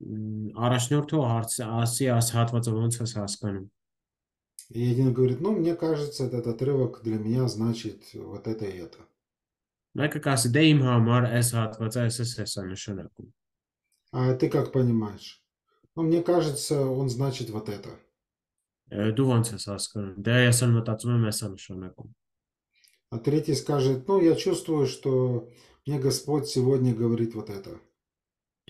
մ, առաջնորդը հարցը ասի աս հատվածը ոնց ես հասկանում։ И один говорит, ну, мне кажется, этот отрывок для меня значит вот это и это. Մեկը կասի դե իմ համար այս հատվածը էս էս էս է նշանակում։ А ты как понимаешь? Ну, мне кажется, он значит вот это. Ը, Դու ոնց ես հասկանում։ Դե ես էլ մտածում եմ էս է նշանակում։ А третий скажет, ну, я чувствую, что мне Господь сегодня говорит вот это.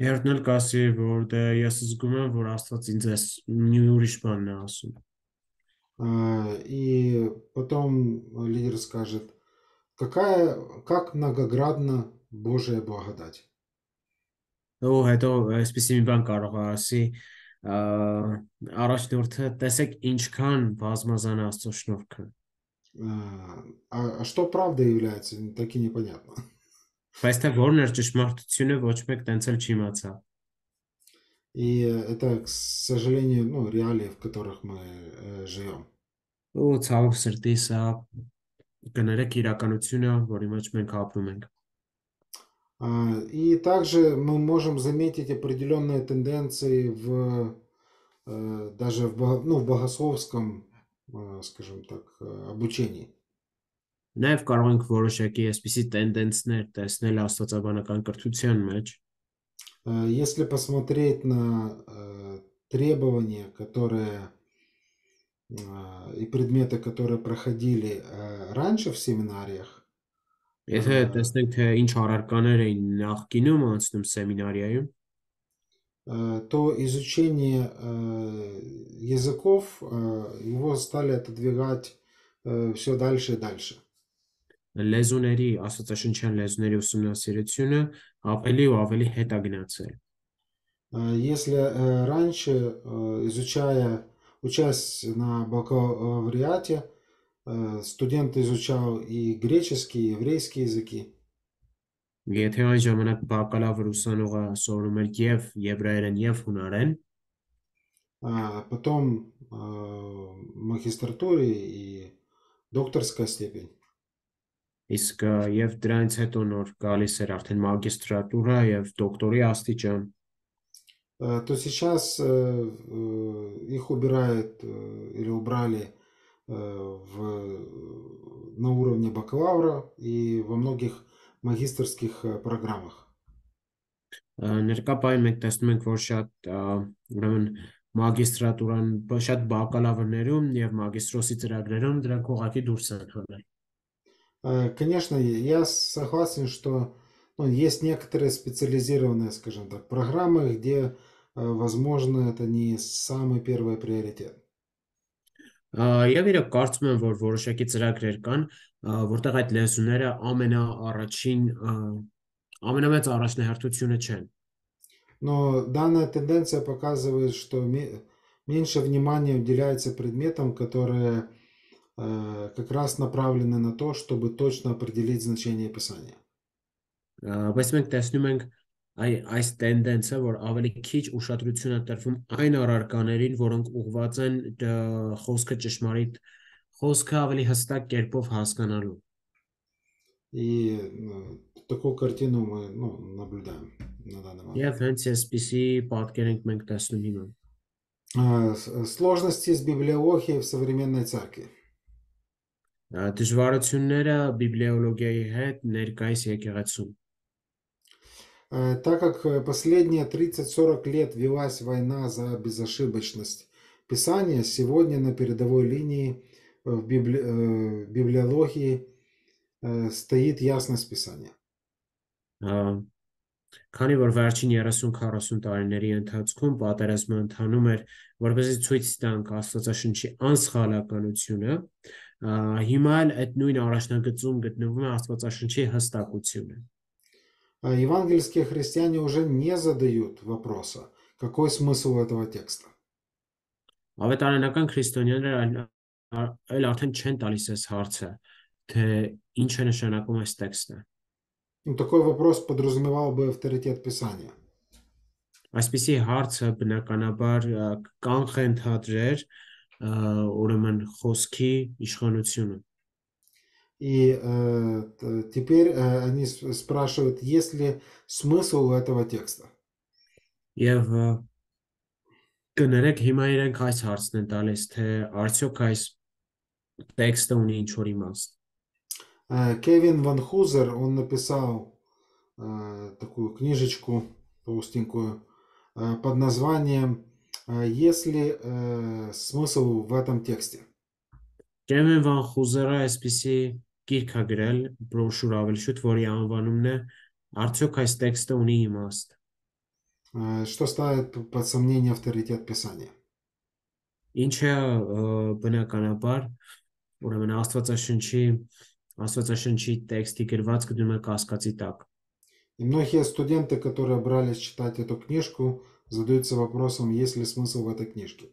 Երրորդն էլ կասի, որ դե ես զգում եմ, որ Աստված ինձ էս մի ուրիշ բանն է ասում։ А, И потом лидер скажет, какая, как многоградна Божья благодать. Ու հետո այսպեսի մի բան կարող է ասի, ը, առաջնորդը տեսեք ինչքան բազմազան է Աստծո շնորհքը։ А а что правда является, так и непонятно. Բայց թե որն էր ճշմարտությունը ոչ մեկ տենց էլ չի իմացա։ И это, к сожалению, ну, реалии, в которых мы э, живем. Ու ցավով սրտի սա կներեք իրականությունը, որի մեջ մենք ապրում ենք։ А, И также мы можем заметить определенные тенденции в э, даже в, бого- ну, в богословском, э, скажем так, э, обучении. Նաև կարող ենք որոշակի այսպիսի տենդենսներ տեսնել աստվածաբանական կրթության մեջ, Э, Если посмотреть на э, требования, которые э, и предметы, которые проходили э, раньше в семинариях, Եթե տեսնենք թե ինչ առարկաներ էին նախկինում անցնում սեմինարիայում то изучение языков его стали отодвигать все дальше и дальше. Լեզուների, աստվածաշնչյան լեզուների ուսումնասիրությունը ավելի ու ավելի հետ է գնացել։ Если раньше изучая учась на бакалавриате, студент изучал и греческий, и еврейский языки, Եթե այն ժամանակ բակալավր ուսանողը սովորում էր եւ եբրայերեն եւ հունարեն, а потом э, в магистратуре и докторская степень, իսկ ը, եւ դրանից հետո нор գալիս էր արդեն մագիստրատուրա եւ դոկտորի աստիճան, э, то сейчас э, э, их убирают э, или убрали э, в, на уровне бакалавра и во многих магистрских э, программах. Ա, ներկա պահին մենք տեսնում ենք, որ շատ ա, ուրեմն մագիստրատուրան բ- շատ բակալավրներում եւ մագիստրոսի ծրագրերում դրանք ուղղակի դուրս են հանել։ Э, Конечно, я согласен, что ну, есть некоторые специализированные, скажем так, программы, где, э, возможно, это не самый первый приоритет. Ա, Եվ իրոք կարծում եմ, որ որոշակի ծրագրեր կան, ա, որտեղ այդ լեզուները ամենաառաջին ա, ամենամեծ առաջնահերթությունը չեն։ Но данная тенденция показывает, что ме- меньше внимания уделяется предметам, которые э, как раз направлены на то, чтобы точно определить значение Писания. Ա, Բայց մենք տեսնում ենք այ այս տենդենսը, որ ավելի քիչ ուշադրություն է տրվում այն առարկաներին, որոնք ուղղված են դ- խոսքը ճշմարիտ խոսքը ավելի հստակ կերպով հասկանալու։ И э, такую картину мы ну, наблюдаем на данный момент. Եվ հենց այսպիսի պատկեր ենք մենք տեսնում հիմա։ А, с- Сложности с библиологией в современной церкви. Ա, Դժվարությունները բիբլիոլոգիայի հետ ներկայիս եկեղեցում։ Э, Так как э, последние 30-40 лет велась война за безошибочность Писания, сегодня на передовой линии э, в библи- э, библиологии э, стоит ясность Писания. Ա, Քանի որ վերջին 30-40 տարիների ընթացքում պատերազմը ընթանում էր, որպեսզի ցույց տանք Աստվածաշնչի անսխալականությունը, ա, հիմա էլ այդ նույն առաջնագծում գտնվում է Աստվածաշնչի հստակությունը։ А Евангельские христиане уже не задают вопроса, какой смысл этого текста. Ավետարանական քրիստոնյաները այլ ա- այլ արդեն չեն տալիս այս հարցը, թե ինչ է նշանակում այս տեքստը։ Ну, такой вопрос подразумевал бы авторитет Писания. Այսպիսի հարցը բնականաբար ա, կանխ է ընդհանրեր ա, ուրեմն խոսքի իշխանությունը։ И э, т- теперь э, они с- спрашивают, есть ли смысл у этого текста. Եվ ը, կներեք հիմա իրենք այս հարցն են տալիս, թե արդյոք այս տեքստը ունի ինչ որ իմաստ։ Э, Кевин Ван Хузер, он написал э, такую книжечку толстенькую э, под названием э, «Есть ли э, смысл в этом тексте?». Ջեմեն Վան Խուզերը այսպիսի գիրք է գրել, բրոշուր ավելի շուտ, որի անվանումն է Արդյոք այս տեքստը ունի իմաստ։ Э, Что ставит под сомнение авторитет Писания? Ինչը ը, բնականաբար ուրեմն Աստվածաշնչի Աստվածաշնչի տեքստի գրվածքը դնում է կասկածի տակ։ И многие студенты, которые брались читать эту книжку, задаются вопросом, есть ли смысл в этой книжке.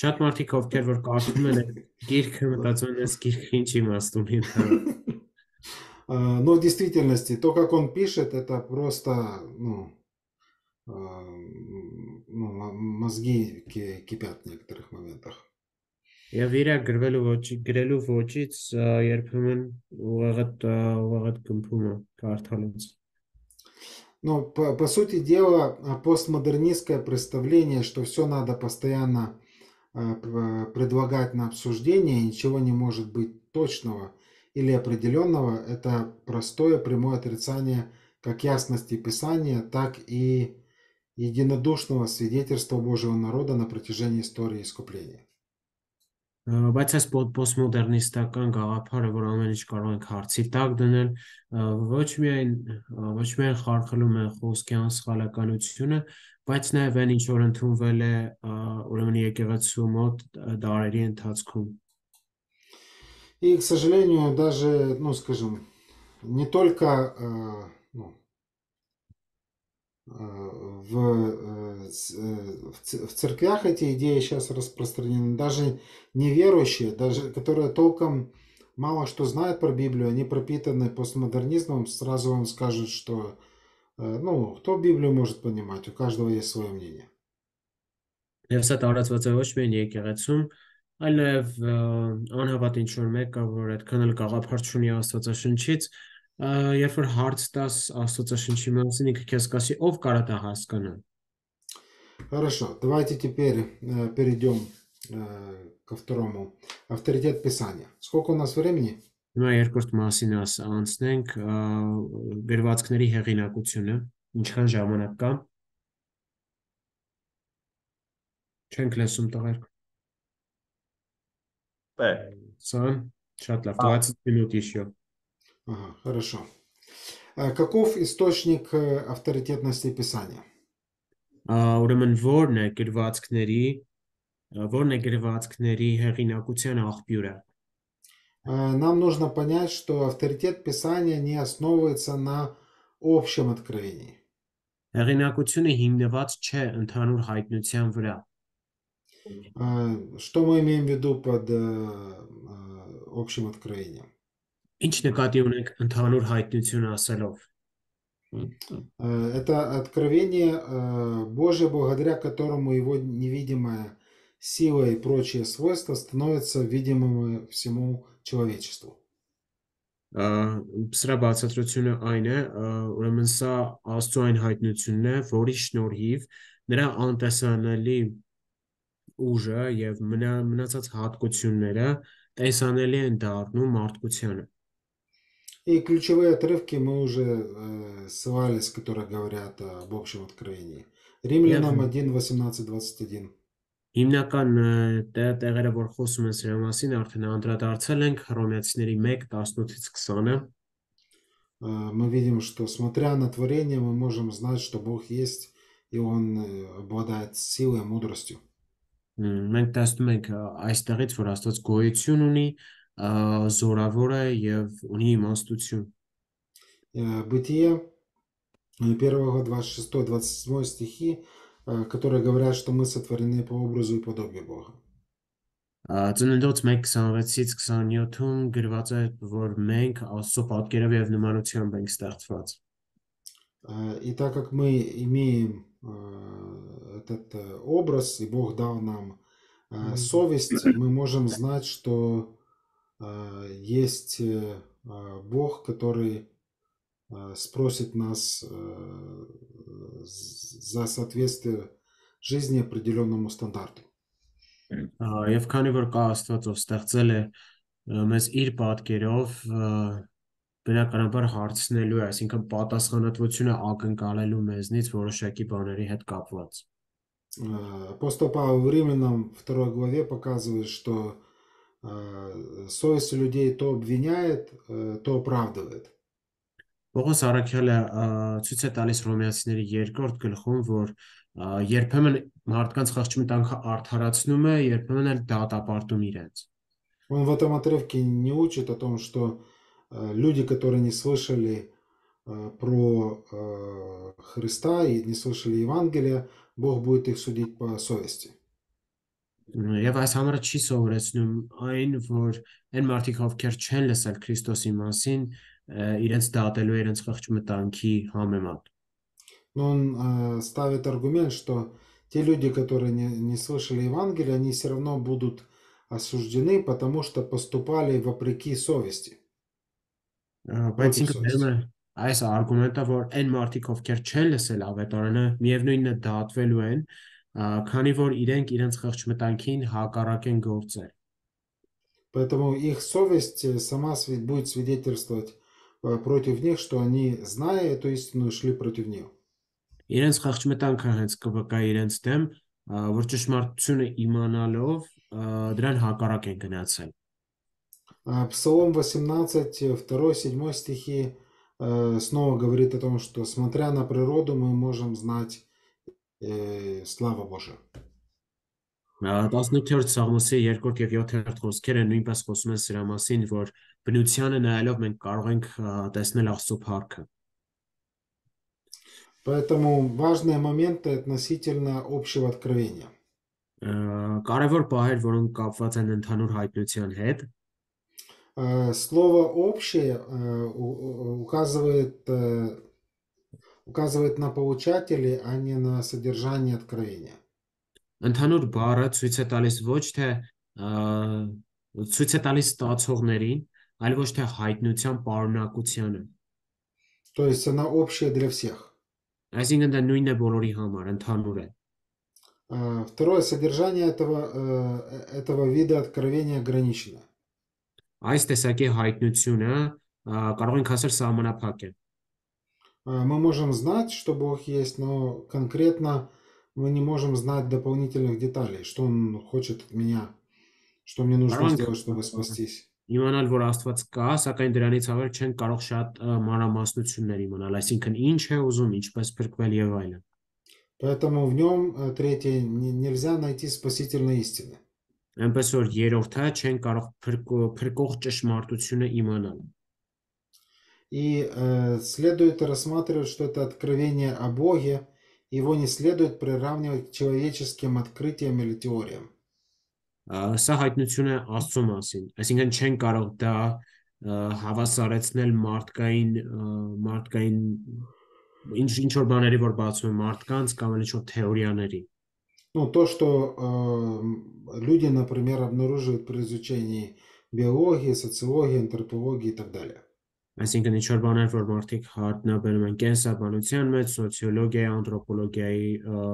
Շատ մարդիկ ովքեր որ կարդում են այդ գիրքը մտածում են, այս գիրքը ինչ իմաստ ունի ընդհանուր։ Э, Но в действительности, то, как он пишет, это просто, ну, э, м, ну, м- мозги ки- кипят в некоторых моментах. Եվ իր գրվելու ոչի գրելու ոչից ը, երբեմն ուղղակի ուղղակի կմփում է կարդալուց։ Но, по, по сути дела, а, постмодернистское представление, что все надо постоянно а, п- предлагать на обсуждение, и ничего не может быть точного или определенного, это простое прямое отрицание как ясности Писания, так и единодушного свидетельства Божьего народа на протяжении истории искупления. Ա, Բայց այս պո- պոստմոդեռնիստական գաղափարը, որ ամեն ինչ կարող ենք հարցի տակ դնել, ա, ոչ միայն ա, ոչ միայն խարխլում է խոսքի անսխալականությունը, բայց նաև այն ինչ որ ընդունվել է ա, ուրեմն եկեղեցու մոտ ա, դարերի ընթացքում։ И, к сожалению, даже, ну, скажем, не только э, ну, э, в, э, с- э, в ц- в церквях эти идеи сейчас распространены, даже неверующие, даже которые толком мало что знают про Библию, они пропитаны постмодернизмом, сразу вам скажут, что, э, ну, кто Библию может понимать, у каждого есть свое мнение. Եվ սա տարածված է ոչ միայն եկեղեցում, այլ նաև ա, անհավատ ինչ որ մեկ կա, որ այդքան էլ գաղափար չունի Աստվածաշնչից, ա, երբ որ հարց տաս Աստվածաշնչի մասին, ինքը քեզ կասի, ով կարա դա հասկանա։ Хорошо, давайте теперь э, перейдем э, ко второму. Авторитет Писания. Сколько у нас времени? Հիմա երկրորդ մասին աս անցնենք ա, գրվածքների հեղինակությունը, ինչքան ժամանակ կա։ Չենք լսում տղերք։ Բե, Սա շատ լավ, А. 20 минут еще։ Ага, хорошо. Э, Каков источник э, авторитетности Писания? Ա, Ուրեմն ո՞րն է գրվածքների ա, ո՞րն է գրվածքների հեղինակության աղբյուրը։ Э, Нам нужно понять, что авторитет Писания не основывается на общем откровении. Հեղինակությունը հիմնված չէ ընդհանուր հայտնության վրա։ Э, Что мы имеем в виду под э, э, общим откровением? Ինչ նկատի ունենք ընդհանուր հայտնություն ասելով։ Э, Это откровение э, Божье, благодаря которому его невидимая сила и прочие свойства становятся видимыми всему человечеству. Ա, Սրա բացատրությունը այն է, ա, ուրեմն սա Աստծո այն հայտնությունն է, որի շնորհիվ նրա անտեսանելի ուժը եւ մնա, մնացած հատկությունները տեսանելի են դառնում մարդկությանը։ И ключевые отрывки мы уже э, ссылались, которые говорят об общем откровении. Римлянам Ясно. 1, 18, 21. Հիմնական ա, տեղ- տեղերը, որ խոսում են սրա մասին, արդեն անդրադարձել ենք Հռոմեացիների 1:18-ից 20-ը։ Э, Мы видим, что смотря на творение, мы можем знать, что Бог есть, и Он э, обладает силой и мудростью. Մ, Մենք տեսնում ենք ա, այստեղից, որ Աստված գոյություն ունի, ա, զորավոր է եւ ունի իմաստություն։ Э, Бытие, 1 глава 26-27 стихи, э, которые говорят, что мы сотворены по образу и подобию Бога. Ա, Ծննդոց 1:26-ից 27-ում գրված է, որ մենք Աստծո պատկերով եւ նմանությամբ ենք ստեղծված։ Э, И так как мы имеем э, этот э, образ, и Бог дал нам э, Мгм. совесть, мы можем знать, что э, есть э, э, Бог, который э, спросит нас э, за соответствие жизни определенному стандарту. Ա, Եվ քանի որ կա Աստված, ով ստեղծել է ը, մեզ իր պատկերով, ը, բնականաբար հարցնելու է, այսինքն պատասխանատվությունը ակնկալելու մեզնից որոշակի բաների հետ կապված։ Э, Апостол Павел в Римлянам 2 главе показывает, что э, совесть людей то обвиняет, э, то оправдывает. Պողոս Արաքյալը ը, ցույց է տալիս Հռոմեացիների երկրորդ գլխում, որ ը, երբեմն մարդկանց խղճմտանքը արդարացնում է, երբեմն էլ դատապարտում իրենց։ Он в этом отрывке не учит о том, что э, люди, которые не слышали э, про э, Христа и не слышали Евангелия, Бог будет их судить по совести. Եվ այս համարը չի սովորեցնում այն, որ այն մարդիկ, ովքեր չեն լսել Քրիստոսի մասին, ը, իրենց դատելու է իրենց խղճմտանքի համեմատ։ Но он э, ставит аргумент, что те люди, которые не, не слышали Евангелия, они все равно будут осуждены, потому что поступали вопреки совести. Ա, Բայց Ոտի ինքը դերում է այս արգումենտը, որ այն մարդիկ, ովքեր չեն լսել ավետարանը, միևնույնն է դատվելու են, ա, քանի որ իրենք իրենց խղճմտանքին հակառակ են գործել։ Поэтому их совесть э, сама све- будет свидетельствовать э, против них, что они, зная эту истину, шли против нее. Իրենց խղճմտանքը հենց կվկա իրենց դեմ, ա, որ ճշմարտությունը իմանալով ա, դրան հակառակ են գնացել։ А Псалом 18, 2-7 стихи э, снова говорит о том, что смотря на природу мы можем знать э, славу Божию. Ա, 18-րդ Սաղմոսի 2-րդ եւ 7-րդ խոսքերը նույնպես խոսում են սրա մասին, որ բնությանը նայելով մենք կարող ենք ա, տեսնել Աստծո փառքը։ Поэтому важные моменты относительно общего откровения. Ա, Կարևոր բաներ, որոնք կապված են ընդհանուր հայտնության հետ, Э, Слово «общее» э, у- у- указывает, э, указывает на получателей, а не на содержание откровения. ընդհանուր բառը ցույց է տալիս ոչ թե ա, ցույց է տալիս ստացողներին, այլ ոչ թե հայտնության պարունակությանը։ То есть она общая для всех. Այսինքն դա նույնն է բոլորի համար, ընդհանուր է։ А, Второе, содержание этого, э, этого вида откровения ограничено. Այս տեսակի հայտնությունը ա, կարող ենք ասել սահմանափակ է։ А, Мы можем знать, что Бог есть, но конкретно мы не можем знать дополнительных деталей, что он хочет от меня, что мне нужно Аранք, сделать, чтобы спастись. Իմանալ, որ Աստված կա, սակայն դրանից ավելի չեն կարող շատ մանրամասնություններ իմանալ, այսինքն ինչ է ուզում, ինչպես փրկվել եւ այլն։ Поэтому в нем третье нельзя найти спасительной истины. Այնպես որ երրորդը չեն կարող փրկող ճշմարտությունը իմանալ։ И э, следует рассматривать, что это откровение о Боге, его не следует приравнивать к человеческим открытиям или теориям. Ա, Սա հայտնություն է Աստծո մասին, այսինքն չեն կարող դա ա, հավասարեցնել մարդկային ա, մարդկային ինչ ինչ որ բաների որ բացում են մարդկանց կամ էլ ինչ որ թեորիաների։ Ну, то, что э, люди, например, обнаруживают при изучении биологии, социологии, антропологии и так далее. Այսինքն ինչ որ բաներ որ մարդիկ հայտնաբերում են կենսաբանության մեջ, սոցիոլոգիայի, անթրոպոլոգիայի ա,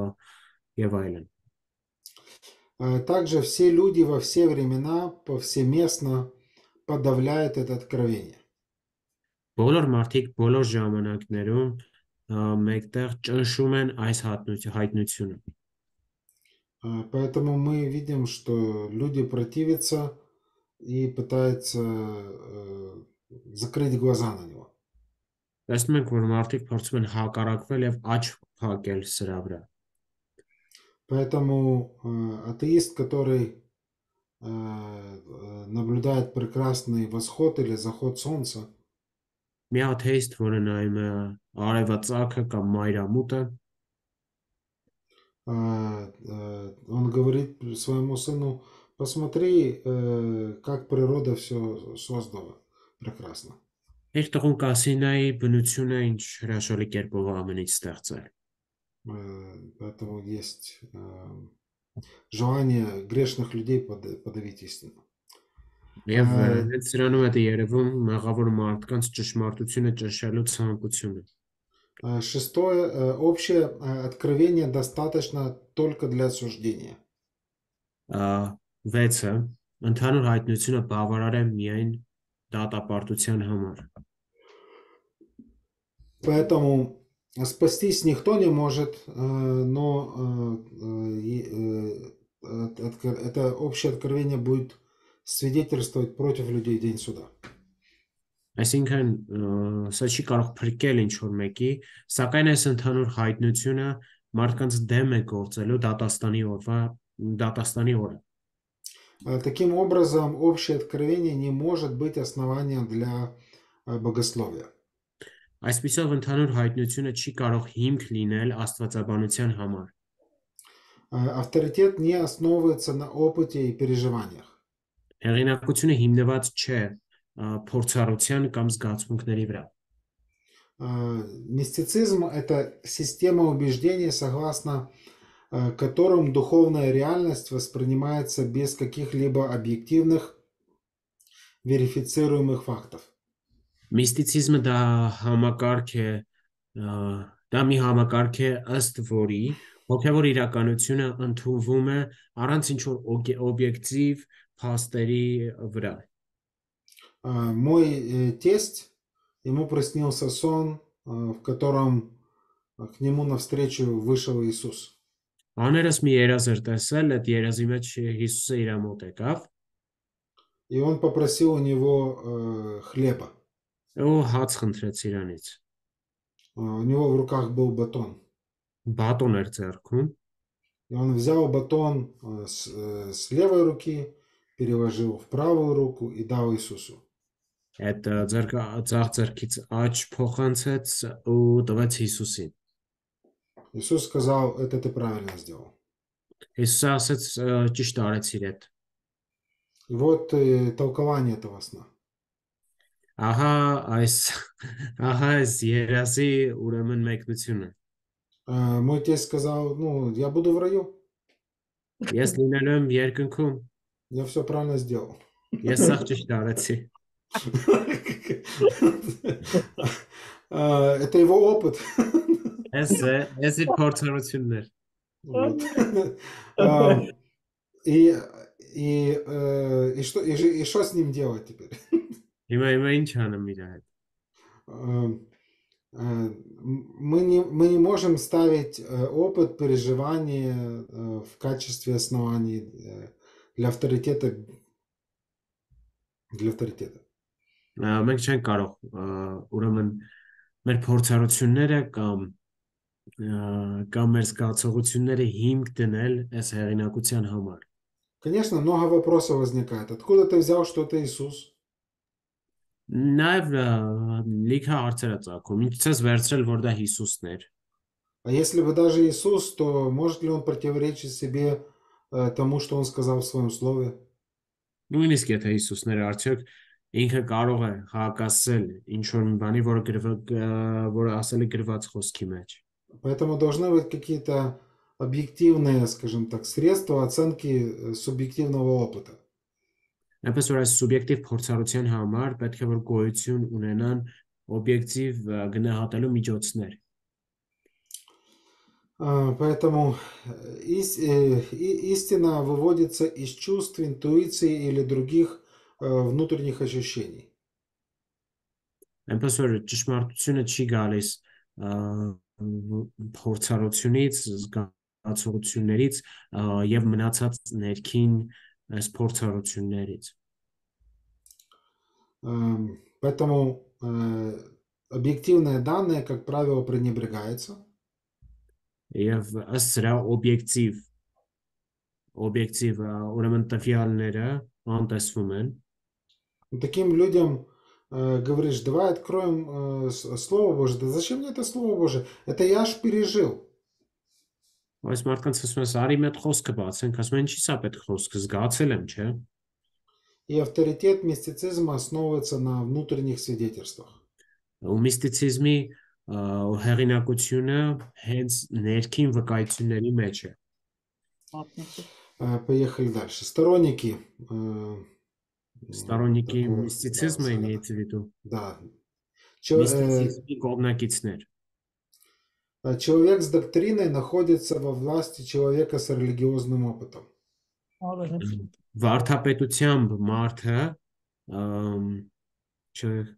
եւ այլն։ Э, Также все люди во все времена повсеместно подавляют это откровение. Բոլոր մարդիկ բոլոր ժամանակներում ա, մեկտեղ ճնշում են այս հատնություն հայտնությունը։ Э, Поэтому мы видим, что люди противятся и пытаются э, закрыть глаза на него. Տեսնում ենք, որ մարդիկ փորձում են հակառակվել եւ աճ փակել սրա վրա։ Поэтому э, атеист, который э, э, наблюдает прекрасный восход или заход солнца, Մի աթեիստ, որը նայում է արևածագը կամ մայրամուտը, э, э, он говорит своему сыну, посмотри, э, как природа все создала прекрасно. իր տղուն կասինայի բնությունը ինչ հրաշալի կերպով է ամեն ինչ ստեղծել։ Э, Поэтому есть э, желание грешных людей под- подавить истину. Եվ Ա, հենց սրանում է դա երևում մեղավոր մարդկանց ճշմարտությունը ճշելու ցանկությունը։ А, Шестое. э, Общее э, откровение достаточно только для осуждения. Ա, Վեցը ընդհանուր հայտնությունը բավարար է միայն դատապարտության համար։ Поэтому спастись никто не может, э, но э, э, и, э, от- откр- это общее откровение будет свидетельствовать против людей в день суда. Այսինքն ը, սա չի կարող փրկել ինչ որ մեկի, սակայն այս ընդհանուր հայտնությունը մարդկանց դեմ է գործելու դատաստանի օրվա դատաստանի օրը։ А, Таким образом, общее откровение не может быть основанием для э, богословия. Այսպիսով ընդհանուր հայտնությունը չի կարող հիմք լինել աստվածաբանության համար։ А, Авторитет не основывается на опыте и переживаниях. Հեղինակությունը հիմնված չէ ը, փորձառության կամ զգացմունքների վրա։ А, Мистицизм – это система убеждений, согласно э, которым духовная реальность воспринимается без каких-либо объективных верифицируемых фактов. Միստիցիզմը դա համակարգ է ը, դա մի համակարգ է ըստ որի հոգևոր իրականությունը ընդունվում է առանց ինչ որ օգե- օբյեկտիվ փաստերի վրա։ А, Мой э, тесть, ему приснился сон, э, в котором э, к нему навстречу вышел Иисус. Աներս մի երազ էր տեսել, այդ երազի մեջ Հիսուսը իր մոտ եկավ И он попросил у него э, хлеба. ու հաց խնդրեց իրանից։ А, У него в руках был батон. Բատոն էր ձեռքում И он взял батон э, с, э, с левой руки, переложил в правую руку и дал Иисусу. այդ ը, ձեռքը ցախ ձեռքից աճ փոխանցեց ու տվեց Հիսուսին։ Иисус сказал, это ты правильно сделал. Հիսուսը ասաց «Ը, ճիշտ արեցիր այդ։ И вот э, толкование этого сна. Ահա այս ահա այս երազի ուրեմն մեկնությունը։ А, Мой тесть сказал, ну, я буду в раю. Ես լինելու եմ երկնքում, Я все правильно сделал. ես սաղ ճիշտ արեցի։ А, Это его опыт. Այս է, այս իր փորձառություններ։ Вот. А, И, и, э, и, что, и, же- и что с ним делать теперь? Հիմա հիմա ինչ անեմ իր հետ։ Э, э, Мы не, мы не можем ставить э, опыт переживания э, в качестве оснований э, для авторитета. Для авторитета. Ա, Մենք չենք կարող ա, ուրեմն մեր փորձառությունները կամ ա, կամ մեր զգացողությունները հիմք դնել այս հեղինակության համար։ Конечно, много вопросов возникает. Откуда ты взял, что это Иисус? Նաև ա, լիքը հարցեր է ծագում։ Ինչ ցես վերցրել, որ դա Հիսուսն էր։ А если бы даже Иисус, то может ли он противоречить себе э, тому, что он сказал в своем слове? Նույնիսկ եթե Հիսուսն էր արդյոք ինքը կարող է հակասել ինչ որ մի բանի, որը գրված որը ասել է գրված խոսքի մեջ։ Поэтому должны быть какие-то объективные, скажем так, средства оценки э, субъективного опыта. Այնպես որ այս սուբյեկտիվ փորձառության համար պետք է որ գոյություն ունենան օբյեկտիվ ա, գնահատելու միջոցներ։ А, Поэтому э, ис- э, и- истина выводится из чувств, интуиции или других э, внутренних ощущений. Այնպես որ ճշմարտությունը չի գալիս ա, փորձառությունից, զգացողություններից ա, եւ մնացած ներքին այս փորձառություններից։ Эм, Поэтому э, объективные данные, как правило, пренебрегаются. Եվ ըստ սրա օբյեկտիվ օբյեկտիվ ա, ուրեմն տվյալները անտեսվում են Ну, Таким людям э, говоришь, давай откроем э, с- Слово Божие. Да зачем мне это Слово Божие? Это я аж пережил. Այս մարդկանց ասում ես արի մեծ խոսքը բացենք, ասում են ինչի՞ սա պետք խոսքը զգացել եմ, չէ։ И авторитет мистицизма основывается на внутренних свидетельствах. Ու միստիցիզմի ա, հեղինակությունը հենց ներքին վկայությունների մեջ է։ Э, Поехали дальше. Сторонники э, Сторонники такого, мистицизма да, имеется в виду. Да. Чё- э, Միստիցիզմի կողմնակիցներ։ а человек с доктриной находится во власти человека с религиозным опытом. Վարդապետությամբ մարդը ըմ человек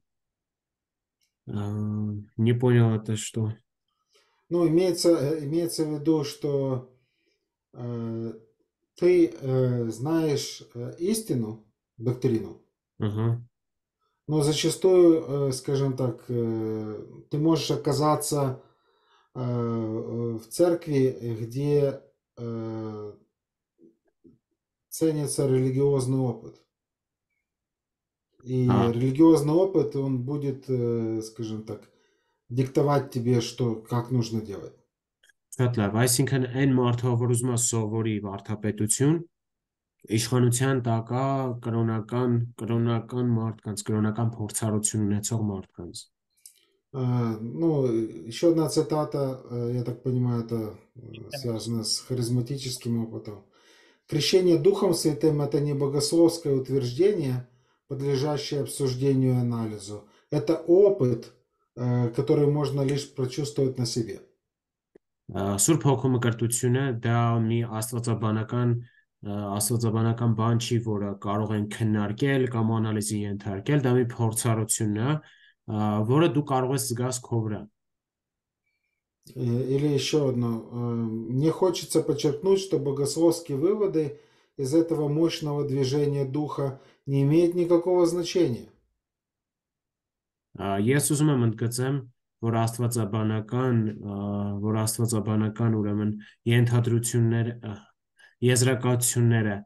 ըմ, не понял это что. Ну, имеется, э, имеется в виду, что э, ты э, знаешь э, истину, доктрину, Ага. но зачастую, э, скажем так, э, ты можешь оказаться э, э, в церкви, где э, ценится религиозный опыт. И А. религиозный опыт, он будет, э, скажем так, диктовать тебе, что, как нужно делать. Շատ լավ, այսինքն այն մարդը, որ ուզում է սովորի վարդապետություն, իշխանության տակ է կրոնական կրոնական մարդկանց, կրոնական փորձառություն ունեցող մարդկանց։ А, Ну, еще одна цитата, э, я так понимаю, это э, связано с харизматическим опытом. Крещение Духом Святым – это не богословское утверждение, подлежащее обсуждению и анализу. Это опыт, э, который можно лишь прочувствовать на себе. Ա, Սուրբ հոգու մկրտությունը դա մի աստվածաբանական ա, աստվածաբանական բան չի, որը կարող են քննարկել կամ անալիզի ենթարկել, դա մի փորձառությունն է, ա, որը դու կարող ես զգաս քո վրա։ Э, Или еще одно. э, Мне хочется подчеркнуть, что богословские выводы из этого мощного движения Духа не имеют никакого значения. Ա, Ես ուզում եմ ընդգծեմ, որ աստվածաբանական, ա, որ աստվածաբանական ուրեմն ենթադրություններ, ա, եզրակացությունները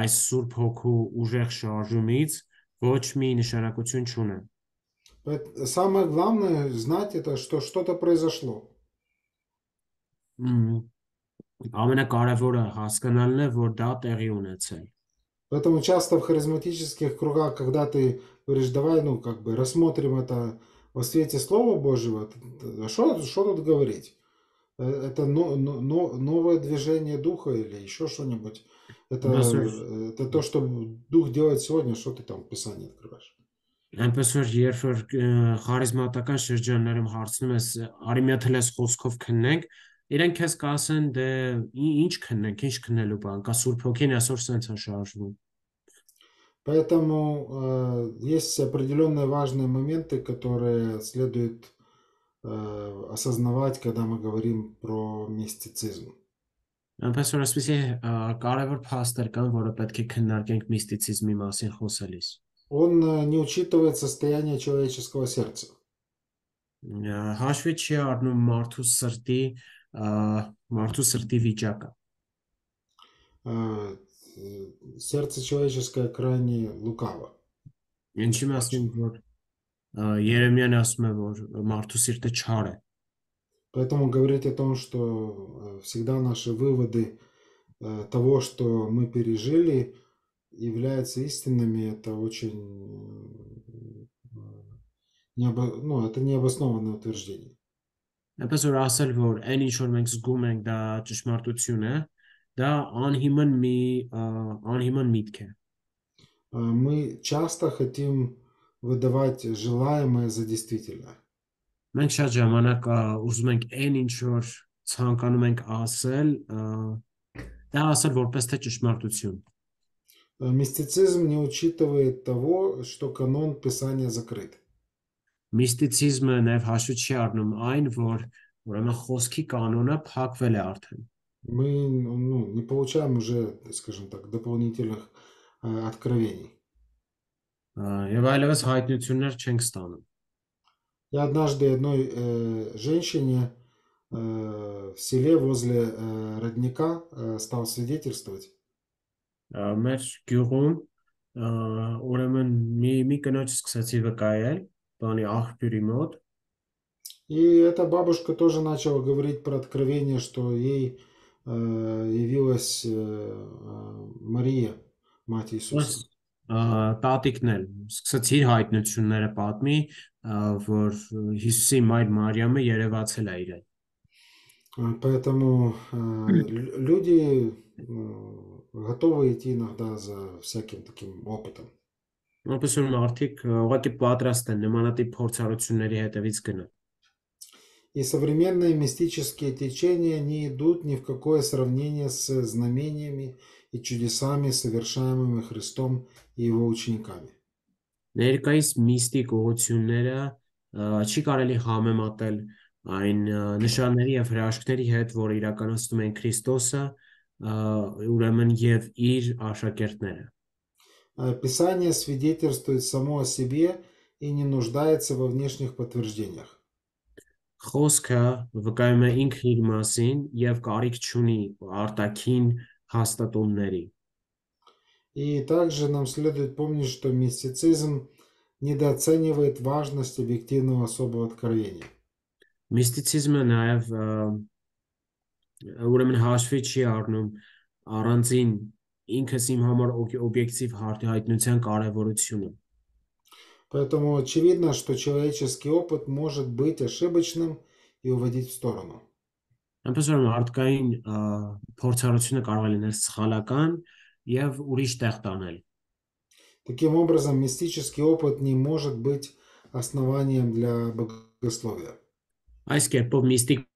այս Սուրբ հոգու ուժեղ շարժումից ոչ մի նշանակություն չունեն։ Поэт- Самое главное знать это, что что-то произошло. Մ, Ամենակարևորը հասկանալն է, որ դա տեղի ունեցել։ Поэтому часто в харизматических кругах, когда ты говоришь, давай, ну, как бы рассмотрим это во свете Слова Божьего, т- т- а что, что тут говорить? Э, Это но- но- но- новое движение Духа или еще что-нибудь? Это, Да, слушай. э, это то, что Дух делает сегодня, что ты там в Писании открываешь? Այնպես որ երբ որ ը, խարիզմատական շրջաններում հարցնում ես արի մի հատ հենց խոսքով քննենք, իրենք քեզ կասեն դե ի- ինչ քննենք, ինչ քննելու բան, կա Սուրբ հոգին այսօր սենց է շարժվում։ Поэтому э, есть определенные важные моменты, которые следует э, осознавать, когда мы говорим про мистицизм. Այնպես որ ասպիսի կարևոր փաստեր կան, որը պետք է քննարկենք միստիցիզմի մասին խոսելիս։ Он э, не учитывает состояние человеческого сердца. Ա, Հաշվի չի առնում մարդու սրտի ա, մարդու սրտի վիճակը։ Э, э, Сердце человеческое крайне лукаво. Ինչի մասին որ ա, Երեմիան ասում է, որ մարդու սիրտը չար է։ Поэтому говорить о том, что э, всегда наши выводы э, того, что мы пережили, являются истинными, это очень э, необо- ну, это необоснованное утверждение. Այնպես որ ասել, որ այն ինչ որ մենք զգում ենք, դա ճշմարտություն է, դա անհիմն մի ա, անհիմն միտք է։ Э, Мы часто хотим выдавать желаемое за действительное. Մենք շատ ժամանակ ա, ուզում ենք այն ինչ որ ցանկանում ենք ասել, ա, դա ասել որպես թե ճշմարտություն։ Э, Мистицизм не учитывает того, что канон Писания закрыт. Միստիցիզմը նաև հաշվի չի առնում այն, որ ուրեմն խոսքի կանոնը փակվել է արդեն։ Мы ну, не получаем уже, скажем так, дополнительных э, откровений. Ա, Եվ այլևս հայտնություններ չենք ստանում։ Я однажды одной э, женщине э, в селе возле э, родника э, стал свидетельствовать. Ա, Մեր գյուղում ա, ուրեմն մի մի կնոջ սկսեցի վկայել, բանի աղբյուրի մոտ, И эта бабушка тоже начала говорить про откровение, что ей э, явилась э, э, Мария, мать Ոնց Иисуса. ա, տատիկն էլ սկսեցի հայտնությունները պատմի, ա, որ Հիսուսի մայր Մարիամը երևացել է իրեն։ Э, Поэтому э, лю- люди э, готовы идти иногда за всяким таким опытом. Որպես որ մարդիկ ը, ուղղակի պատրաստ են նմանատիպ փորձառությունների հետևից գնալ։ И современные мистические течения не идут ни в какое сравнение с знамениями и чудесами, совершаемыми Христом и его учениками. Ներկայիս միստիկ ուղությունները ը, չի կարելի համեմատել այն ը, նշանների եւ հրաշքների հետ, որ իրականացնում են Քրիստոսը, ը, ուրեմն եւ իր աշակերտները։ А Писание свидетельствует само о себе и не нуждается во внешних подтверждениях. Խոսքը վկայում է ինքն իր մասին եւ կարիք չունի արտաքին հաստատումների։ И также нам следует помнить, что мистицизм недооценивает важность объективного особого откровения. Միստիցիզմը նաև ը, ուրեմն հաշվի չի առնում առանձին ինքս իմ համար օբ- օբյեկտիվ հայտնության կարևորությունը։ Поэтому очевидно, что человеческий опыт может быть ошибочным и уводить в сторону. Այնպես որ մարդկային ը, փորձառությունը կարող է լինել սխալական եւ ուրիշ տեղ տանել։ Таким образом, мистический опыт не может быть основанием для богословия. Այս կերպով միստիկ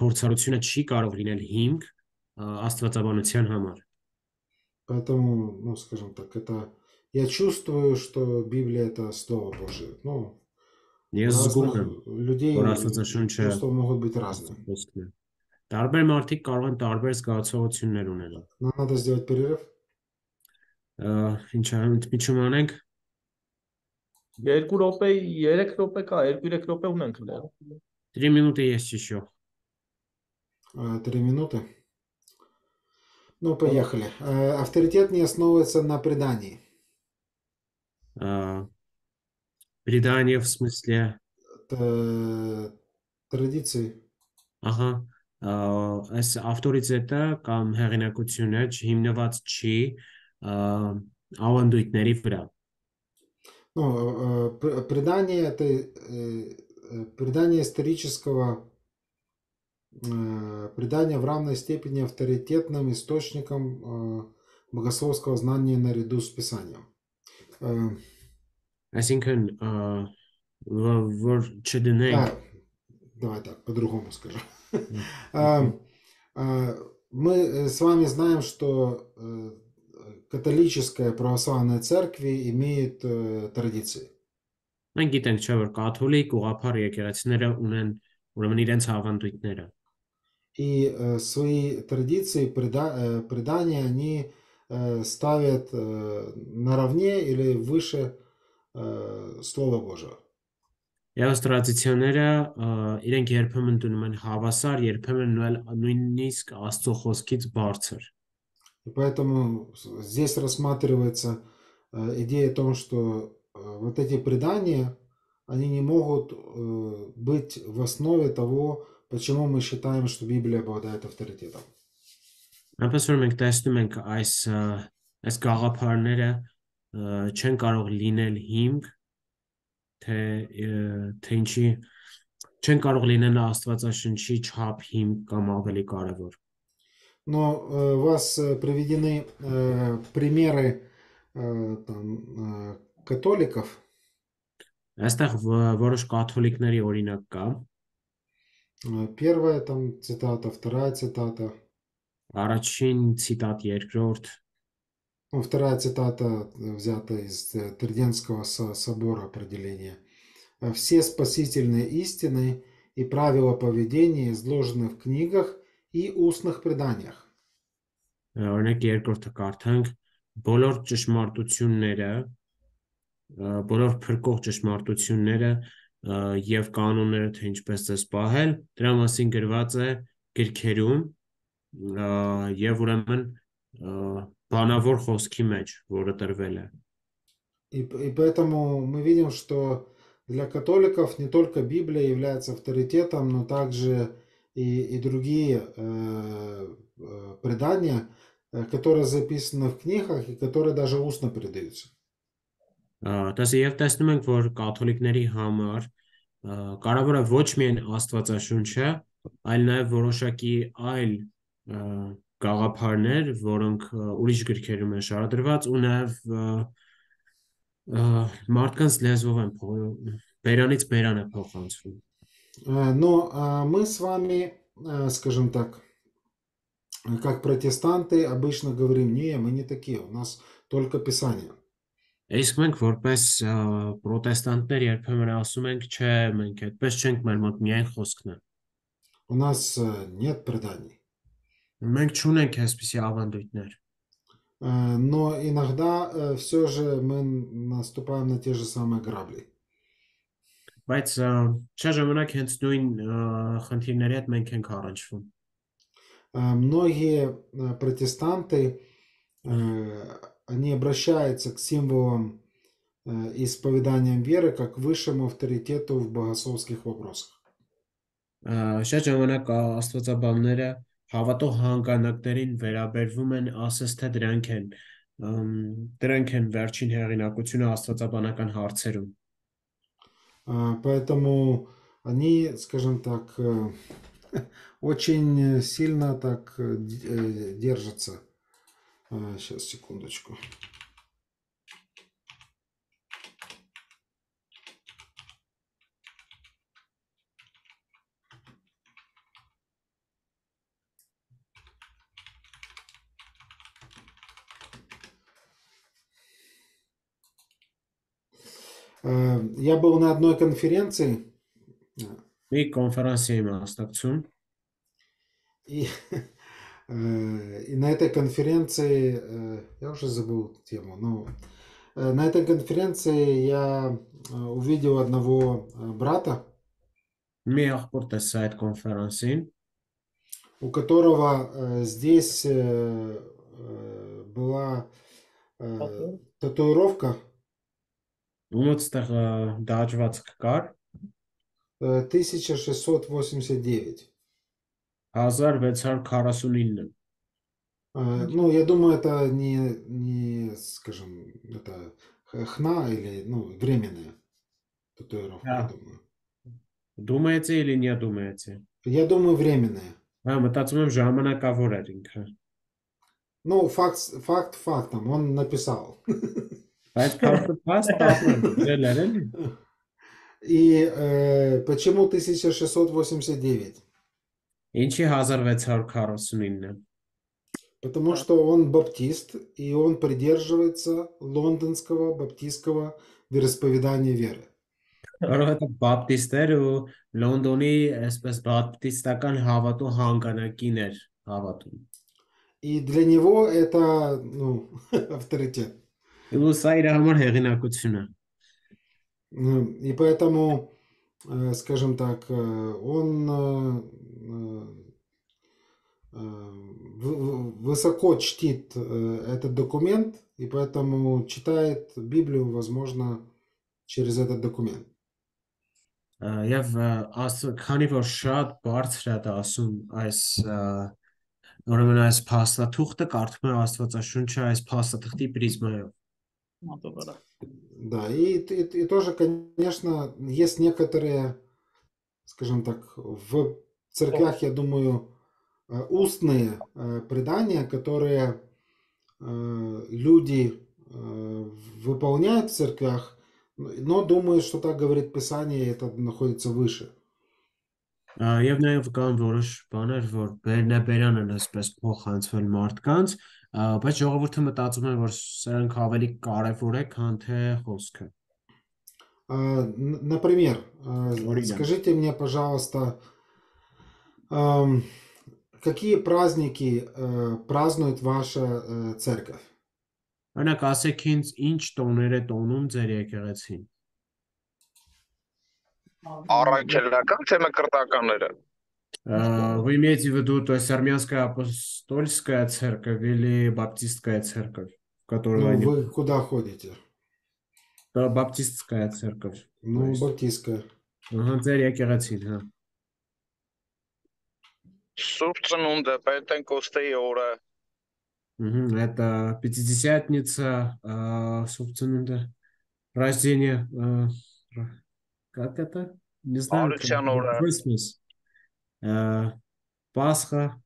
փորձառությունը չի կարող լինել հիմք ը, աստվածաբանության համար։ Поэтому, ну, скажем так, это я чувствую, что Библия это Слово Божие. Ну, у Ես զգում եմ, разных людей որ Աստվածաշունչը чувства могут быть разные. խոսքն է։ Տարբեր մարդիկ կարող են տարբեր զգացողություններ ունենալ։ Нам надо сделать перерыв. Ա, Ինչ ընդմիջում անենք։ 2 րոպե, 3 րոպե կա, 2-3 րոպե ունենք լավ։ 3 минуты есть еще. А, Три минуты. Ну, поехали. Э, Авторитет не основывается на предании. Ա, Предание в смысле, Это традиции. ահա, ա, այս ավտորիտետը կամ հեղինակությունը չհիմնված չի ավանդույթների վրա։ Ну, предание это э, э, предание исторического э, предание в равной степени авторитетным источником богословского знания наряду с Писанием. Այսինքն, որ չդնենք Давай так, по-другому скажу. А, а, Мы э, с вами знаем, что э, католическая православная церкви имеет э, традиции. մենք գիտենք չէ որ կաթոլիկ ուղափառ եկեղեցիները ունեն ուրեմն իրենց ավանդույթները։ И э, свои традиции, преда- э, предания они э, ставят э, наравне или выше э, Слова Божьего. Եվ ըստ տրադիցիաները ա, իրենք երբեմն դնում են հավասար, երբեմն նույն նույնիսկ Աստծո խոսքից բարձր։ И поэтому с- здесь рассматривается э, идея о том, что э, вот эти предания, они не могут э, быть в основе того, почему мы считаем, что Библия обладает авторитетом. Այնպես որ մենք տեսնում ենք այս ա, այս գաղափարները ա, չեն կարող լինել հիմք թե թե ինչի չեն կարող լինել աստվածաշնչի չափ հիմք կամ ավելի կարևոր но э, у вас приведены э, примеры э, там э, католиков. Այստեղ որոշ կաթոլիկների օրինակ կա։ Первая там цитата, вторая цитата. Առաջին ցիտատ, երկրորդ Вторая цитата э, взята из э, Триденского собора определения. Э, «Все спасительные истины и правила поведения изложены в книгах и устных преданиях». Օրինակ երկրորդը կարդանք. բոլոր ճշմարտությունները, բոլոր փրկող ճշմարտությունները եւ կանոնները թե ինչպես է սպահել, դրա մասին գրված է գրքերում եւ ուրեմն ը, բանավոր խոսքի մեջ, որը տրվել է։ И, п- и поэтому мы видим, что для католиков не только Библия является авторитетом, но также и, и другие э, э, предания, э, которые записаны в книгах и которые даже устно передаются. Ա, Դասը եւ տեսնում ենք, որ կաթոլիկների համար ը, կարևորը ոչ միայն Աստվածաշունչը, այլ նաեւ որոշակի այլ ը, գաղափարներ, որոնք ը, ուրիշ գրքերում են շարադրված ու նաեւ ը, Ա, Մարդկանց լեզվով են փոխ- բերանից բերան է փոխանցվում։ Э, Но а, мы с вами, э, скажем так, э, как протестанты обычно говорим, не, мы не такие, у нас только Писание. Իսկ մենք որպես ա, պրոտեստանտներ երբեմն ասում ենք, չէ, մենք այդպես չենք, մեր մոտ միայն խոսքն է։ У нас э, нет преданий. Մենք չունենք այսպիսի ավանդույթներ։ Э, Но иногда все же мы наступаем на те же самые грабли. Բայց ա, չէ ժամանակ հենց նույն ա, խնդիրների հետ մենք ենք առնչվում։ Э, Многие э, протестанты, э, они обращаются к символам э, и исповеданиям веры как к высшему авторитету в богословских вопросах. Ա, Շատ ժամանակ ա, աստվածաբանները հավատող հանգանակներին վերաբերվում են ասես թե դրանք են ըմ, դրանք են վերջին հեղինակությունը աստվածաբանական հարցերում։ А, Поэтому они, скажем так, э, очень сильно так э, д- э, держатся. Сейчас, секундочку. Я был на одной конференции, Մի կոնֆերանսի եմ մասնակցում И, э, и на этой конференции, э, я уже забыл тему, но э, на этой конференции я э, увидел одного э, брата, մի աղբոր տեսա այդ կոնֆերանսին, у которого э, здесь э, э, была э, татуировка ումոց տեղ ա, դաջվածք կար э, 1689. 1649 Э, Ну, я думаю, это не, не, скажем, это х- хна или, ну, временная татуировка, я Да. думаю. Думаете или не думаете? Я думаю, временная. Հա, մտածում եմ ժամանակավոր էր ինքը։ Ну, факт, факт фактом, он написал. Բայց փաստը փաստ ապրել էր էլի։ И э, почему 1689? Ինչի 1649-ը։ Потому что он баптист, и он придерживается лондонского баптистского вероисповедания веры. Որովհետև բապտիստեր ու Լոնդոնի այսպես բապտիստական հավատու հանգանակին էր հավատում։ И для него это, ну, авторитет. Ու սա իր համար հեղինակություն է։ Ну, И поэтому, э, скажем так, э, он э, э, вы- вы- высоко чтит э, этот документ, и поэтому читает Библию, возможно, через этот документ. Ա, Եվ ա, աս քանի որ շատ բարձր է դա ասում այս ա, ուրեմն այս փաստաթուղթը կարդում է Աստվածաշունչը այս փաստաթղթի պրիզմայով։ Մոտովրա։ Да, и, т- и, и тоже, конечно, есть некоторые, скажем так, в церквях, я думаю, э, устные э, предания, которые э, люди э, выполняют в церквях, но- но думают, что так говорит Писание, и это находится выше. Ա, Եվ նաև կան որոշ բաներ, որ բերնաբերան են այսպես փոխանցվել մարդկանց, ա, բայց ժողովուրդը մտածում է, որ սրանք ավելի կարևոր է, քան թե խոսքը։ А, н- Например, а, Оригами. скажите мне, пожалуйста, ам, какие праздники э, празднует ваша э, церковь? Օրինակ ասեք ինձ ինչ տոներ է տոնում ձեր եկեղեցին։ Առաքելական թե մկրտականները։ Э, Вы имеете в виду, то есть армянская апостольская церковь или баптистская церковь, в которую Ну, они... вы куда ходите? Да, Баптистская церковь. Ну, есть- баптистская. Ահա ձեր եկեղեցին, հա։ Սուրբ ծնունդը, Պենտեկոստեի օրը, Мгм, Это Пятидесятница, а, собственно, рождение, а, ра- как это? Не знаю. как Արության это, օրը, Christmas, а, Э, Пасха.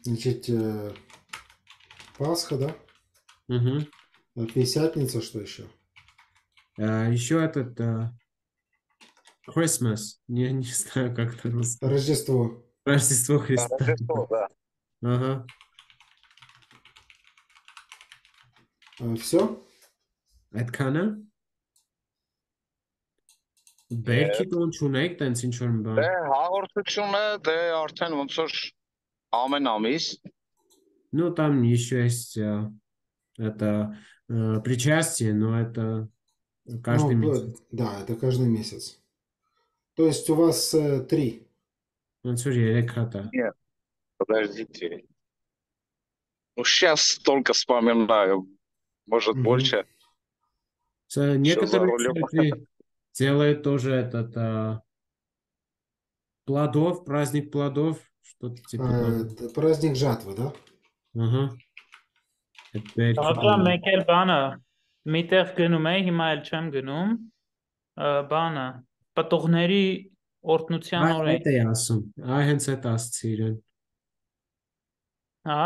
Значит, э, Пасха, да? Угу. Пятидесятница, что еще? Еще этот Christmas. Я не знаю, как это называется. Рождество. Рождество Христа. Да, Рождество, да. Ага. Все? Это Кана? Բերքի տոն չունեք, տենց ինչ որ մի Դե բան։ հաղորդությունը դե արդեն ոնց որ ամեն ամիս Ну, там еще есть э, это э, причастие, но это каждый Ну, месяц. Да, это каждый месяц. То есть у вас э, три. Ոնց որ երեք հատ է։ Подождите. Ну, сейчас столько вспоминаю. Может, Мгм. больше. С- за Некоторые рулем? делает тоже этот а, плодов, праздник плодов, что-то типа. Э, а, праздник жатвы, да? Ага. Ապա մեկ էլ բանը միտեղ գնում էի, հիմա էլ չեմ գնում։ Բանը պտուղների օրտնության օրը։ Այդ է ասում։ Այ հենց այդ ասցի իրեն։ Հա,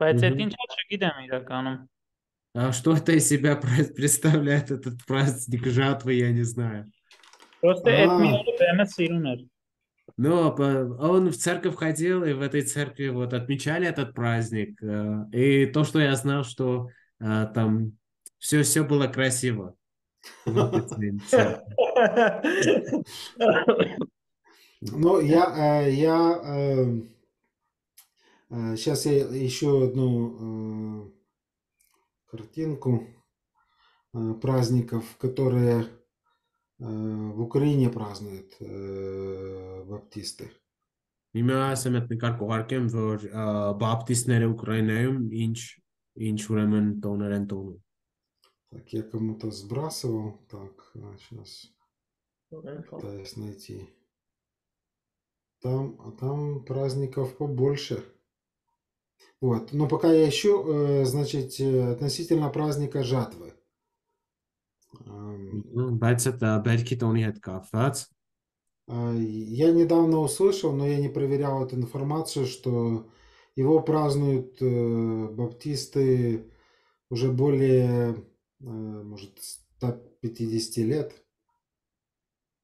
բայց այդ ինչա չգիտեմ իրականում։ А что это из себя представляет этот праздник жатвы, я не знаю. Просто а. Ну, он в церковь ходил, и в этой церкви вот отмечали этот праздник. Э, и то, что я знал, что э, там все, все было красиво. Ну, я, э, я сейчас я еще одну картинку э, праздников, которые э, в Украине празднуют э, баптисты. Հիմա ասեմ այդ նկար կուղարկեմ, որ ա, բապտիստները Ուկրաինայում ինչ ինչ ուրեմն տոներ են տոնում։ Так, я кому-то сбрасывал. Так, сейчас пытаюсь найти. Там, а там праздников побольше. Вот, но пока я ищу, э, значит, э, относительно праздника жатвы. Эм, Ну, բայց այդ ա, բերքի տոնի հետ կապված а, Я недавно услышал, но я не проверял эту информацию, что его празднуют э, баптисты уже более, э, может, 150 лет.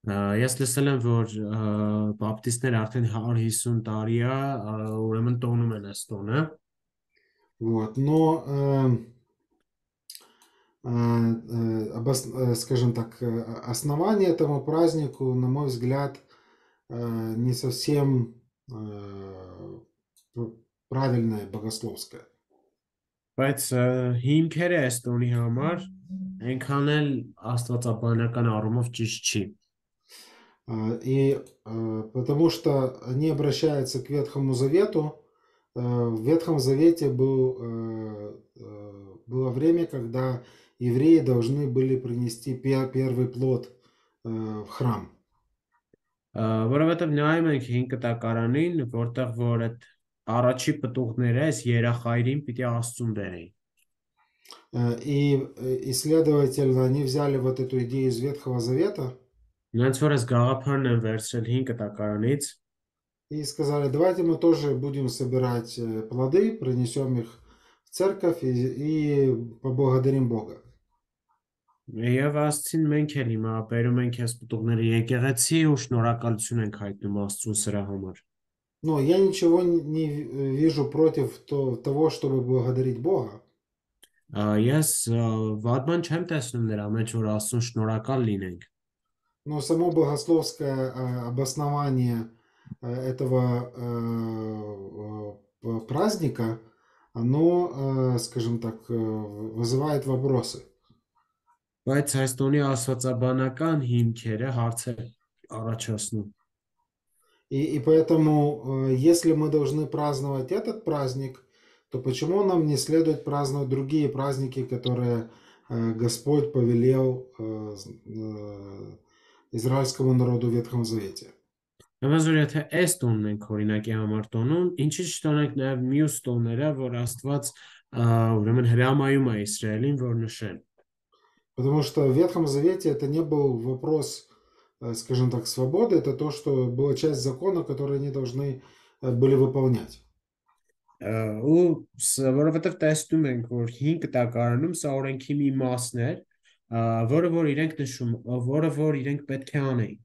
ա, ես լսել եմ, որ ա, բապտիստները արդեն 150 տարի է ա, ուրեմն տոնում են այս տոնը։ Вот, но, э, э, э, обос- э, скажем так, э, основание этому празднику, на мой взгляд, э, не совсем э, п- правильное богословское. Բայց ա, հիմքերը այս տոնի համար այնքան էլ աստվածաբանական առումով ճիշտ չի։ А, И э, потому что они обращаются к Ветхому Завету. Э, В Ветхом Завете был, э, э, было время, когда евреи должны были принести пе- первый плод э, в храм. Ա, Որովհետև նայում ենք 5 կտակարանին, որտեղ որ այդ առաջի պտուղները այս երախայրին պիտի աստծուն բերեին։ Э, И, э, и следовательно, они взяли вот эту идею из Ветхого Завета Նրանց որ ես գաղափարն եմ վերցրել 5 կտակարանից и сказали, давайте мы тоже будем собирать плоды, принесем их в церковь и, и поблагодарим Бога. Եվ աստծին մենք էլ հիմա բերում ենք այս պտուղները եկեղեցի ու շնորհակալություն ենք հայտնում Աստծուն սրա համար։ Но я ничего не вижу против того, чтобы благодарить Бога. Ես վատ բան չեմ տեսնում նրա մեջ, որ Աստծուն շնորհակալ լինենք։ Но само богословское э, обоснование э, этого э, э, праздника, оно, э, скажем так, э, вызывает вопросы. Բայց այս տոնի աստվածաբանական հիմքերը հարցեր առաջացնում։ И, и поэтому, э, если мы должны праздновать этот праздник, то почему нам не следует праздновать другие праздники, которые э, Господь повелел э, з- э, израильскому народу в Ветхом Завете? Ուրեմն որ եթե այս տոնն ենք օրինակի համար տոնում, ինչի՞ չտոնենք նաև մյուս տոնները, որ Աստված ա, ուրեմն հրամայում է Իսրայելին, որ նշեն։ Потому что в Ветхом Завете это не был вопрос, э, скажем так, свободы, это то, что была часть закона, который они должны э, были выполнять. Ա, ու ս- որովհետև տեսնում ենք որ 5 տակարանում սա օրենքի մի մասն էր ա, որը որ իրենք նշում որը որ իրենք պետք է անեին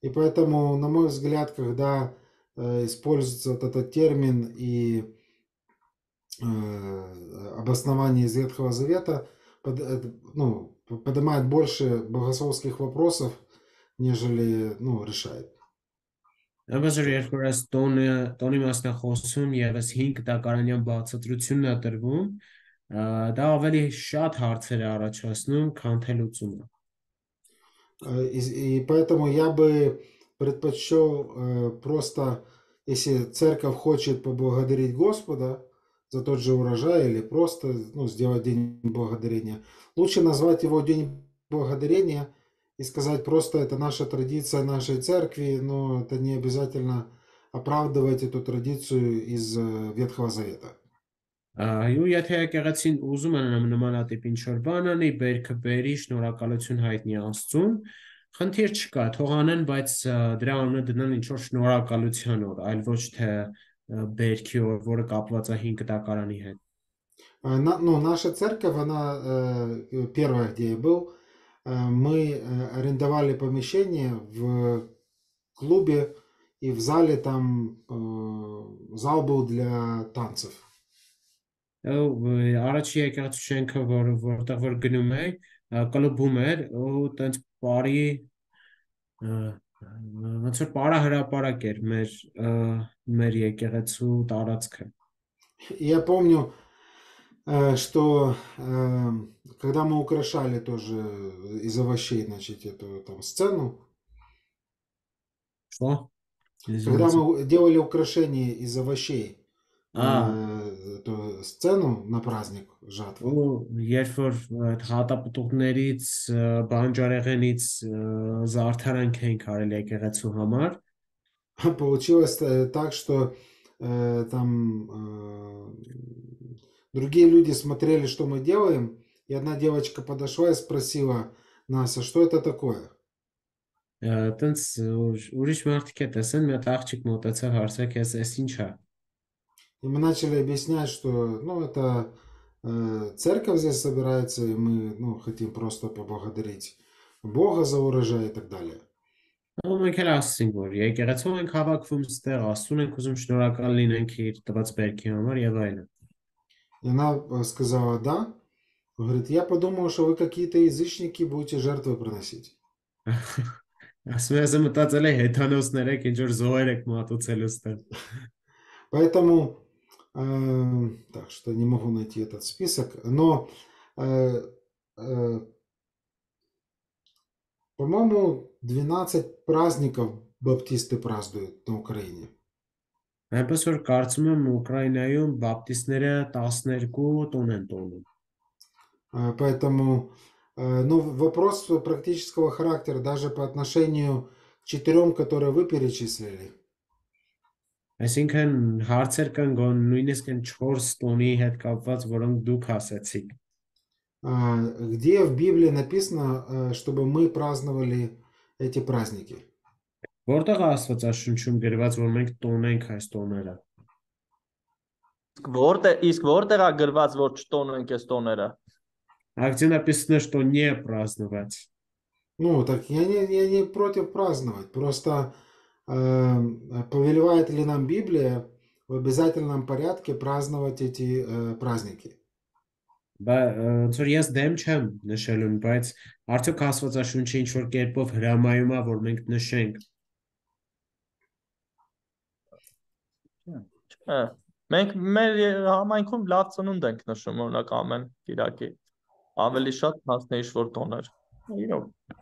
И поэтому, на мой взгляд, когда э, используется вот этот термин и э, обоснование из Ветхого Завета, под- это, ну, поднимает больше богословских вопросов, нежели ну, решает. Ըմբոս որ երբ որ այս տոնը տոնի մասն է խոսում եւ այս 5 տակարանյան բացատրությունն է տրվում ա, դա ավելի շատ հարցեր է առաջացնում քան թե լուծումը Э, И, и поэтому я бы предпочел э, просто, если церковь хочет поблагодарить Господа за тот же урожай или просто ну, сделать день благодарения, лучше назвать его день благодарения и сказать просто это наша традиция нашей церкви, но это не обязательно оправдывать эту традицию из э, Ветхого Завета. Ա, Ու եթե եկեղեցին ուզում են նմ- նմանատիպ ինչ որ բան անի, բերքը բերի, շնորհակալություն հայտնի Աստծուն, խնդիր չկա, թող անեն, բայց ա, դրա անունը դնան ինչ որ շնորհակալության օր, այլ ոչ թե ա, բերքի օր, որը կապված է 5 տակարանի հետ։ Э, на- ну, наша церковь, она э, первая, где я был, э, мы э, арендовали помещение в клубе, и в зале там э, зал был для танцев. Ու ը, առաջի եկեղեցու շենքը, որ որտեղ որ գնում էի, ա, կլուբում էր ու տենց բարի ը, ոնց որ պարահրապարակ էր մեր ը, մեր եկեղեցու տարածքը։ И я помню, э, что э, когда мы украшали тоже из овощей, значит, эту там сцену, Что? когда мы делали украшения из овощей, А. э, эту сцену на праздник жатвы, Ու երբ որ այդ հատապտուղներից, ը, բանջարեղենից ը, զարդարանք էինք արել եկեղեցու համար, Получилось э, так, что э, там э, другие люди смотрели, что мы делаем, и одна девочка подошла и спросила нас, а что это такое? ը, տենց ուր- ուրիշ մարդիկ է տեսան, մի հատ աղջիկ մոտեցավ հարցրեց, «Էս էս ինչ է»։ И мы начали объяснять, что ну, это э, церковь здесь собирается, и мы ну, хотим просто поблагодарить Бога за урожай и так далее. Ու մենք էլ ասացինք, որ եկեղեցու ենք հավաքվում ստեղ, Աստծուն ենք ուզում շնորհակալ լինենք իր տված բերքի համար եւ այլն։ И она э, сказала да. Говорит, я подумал, что вы какие-то язычники будете жертвы приносить. Ասում եմ, ասեմ մտածել եմ հեթանոսներ եք, ինչ որ զոհեր եք մատուցել ստեղ։ Поэтому, э, так что не могу найти этот список, но, э, э, по-моему, 12 праздников баптисты празднуют на Украине. Այնպես որ կարծում եմ Ուկրաինայում բապտիստները 12 տոն են տոնում։ Э, Поэтому, э, ну, вопрос практического характера даже по отношению к четырем, которые вы перечислили. Այսինքն հարցեր կան գոն նույնիսկ այն 4 տոնի հետ կապված, որոնք դուք ասացիք։ А, Где в Библии написано, э, чтобы мы праздновали эти праздники? Որտեղ է Աստվածաշունչում գրված, որ մենք տոնենք այս տոները։ Իսկ որտե իսկ որտեղ է գրված որ չտոնենք այս տոները։ А где написано, что не праздновать? Ну, так я не, я не против праздновать, просто э, повелевает ли нам Библия в обязательном порядке праздновать эти э, праздники? Բա ոնց որ ես դեմ չեմ նշելուն, բայց արդյոք Աստվածաշունչը ինչ որ կերպով հրամայում է, որ մենք նշենք։ Չէ։ Մենք մեր ե- համայնքում լավ ծնունդ ենք նշում օրինակ ամեն Կիրակի։ Ավելի շատ հասնե ինչ որ տոներ։ Իրոք։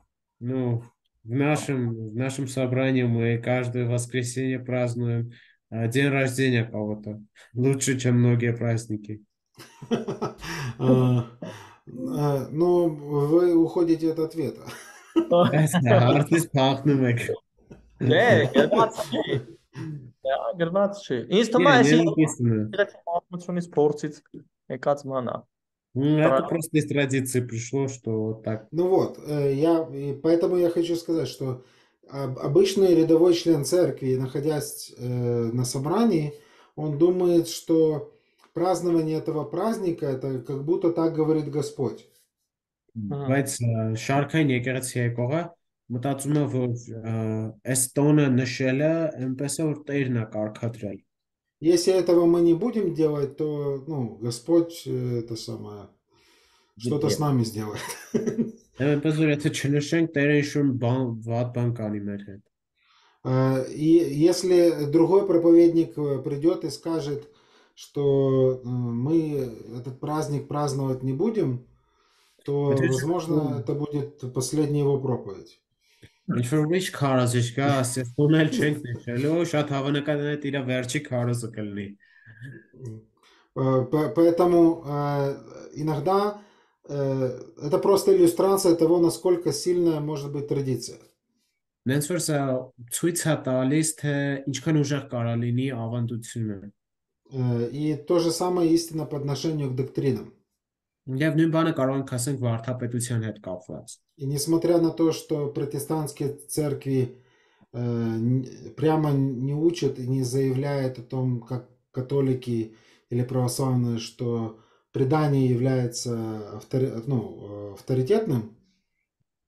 Ну, в нашем, в нашем собрании мы каждое воскресенье празднуем а, день рождения кого-то. Лучше, чем многие праздники. А, а, Но ну, вы уходите от ответа. Nē, garnāts šī. Jā, garnāts šī. Īstamā es esmu porcīts, kāds manā. է Не, այսի не написано. պատմությունից փորձից եկած ման է։ Ну, Это просто из традиции пришло, что вот так. Ну вот, э, я, и поэтому я хочу сказать, что об- обычный рядовой член церкви, находясь э, на собрании, он думает, что празднование этого праздника, это как будто так говорит Господь. Բայց ա, շարքային եկեղեցի եկողը մտածում է, որ ա, այս տոնը նշելը այնպես է որ Տերն է կարգադրել։ Если этого мы не будем делать, то ну, Господь э, это самое что-то с нами сделает. Եվ այնպես որ եթե չնշենք, Տերը ինչ-որ բան վատ бан կանի մեր հետ։ А, И если другой проповедник э, придет и скажет, что э, мы этот праздник праздновать не будем, то, Это же- возможно, это будет последняя его проповедь. Ինչ որ ուրիշ քարոզիչ կա, ասես տոնել չենք նշելու, շատ հավանական է իր վերջի քարոզը կլինի։ Э, по- Поэтому э, иногда э, это просто иллюстрация того, насколько сильная может быть традиция. Նենց որ սա ցույց է տալիս, թե ինչքան ուժեղ կարա լինի ավանդությունը։ Э, И то же самое истина по отношению к доктринам. Եվ նույն բանը կարող ենք ասենք վարդապետության հետ կապված։ Несмотря на то, что протестантские церкви прямо не учат и не заявляют о том, как католики или православные, что предание является автори... ну, авторитетным.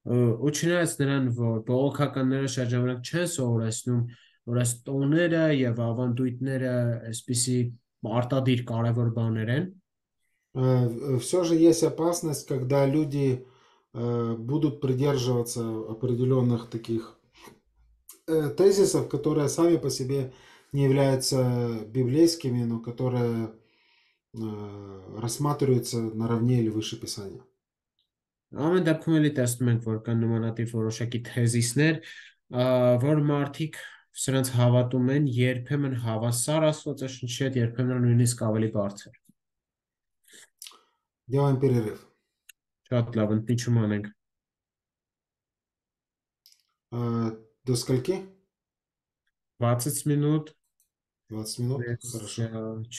Учитывая նրան, որ բողոքականները շրջանակ չեն սովորեցնում, որ այս տոները եւ ավանդույթները այսպիսի արտադիր կարևոր բաներ են, все же есть опасность, когда люди э, будут придерживаться определенных таких э, тезисов, которые сами по себе не являются библейскими, но которые э, рассматриваются наравне или выше Писания. ամեն դեպքում էլի տեսնում ենք, որ կան նմանատիպ որոշակի թեզիսներ, ա, որ մարդիկ սրանց հավատում են երբեմն հավասար Աստվածաշնչի հետ, երբեմն նույնիսկ ավելի բարձր։ Делаем перерыв. Чатлавант, ничуманек. Э, до скольки? 20 минут. 20 минут, хорошо.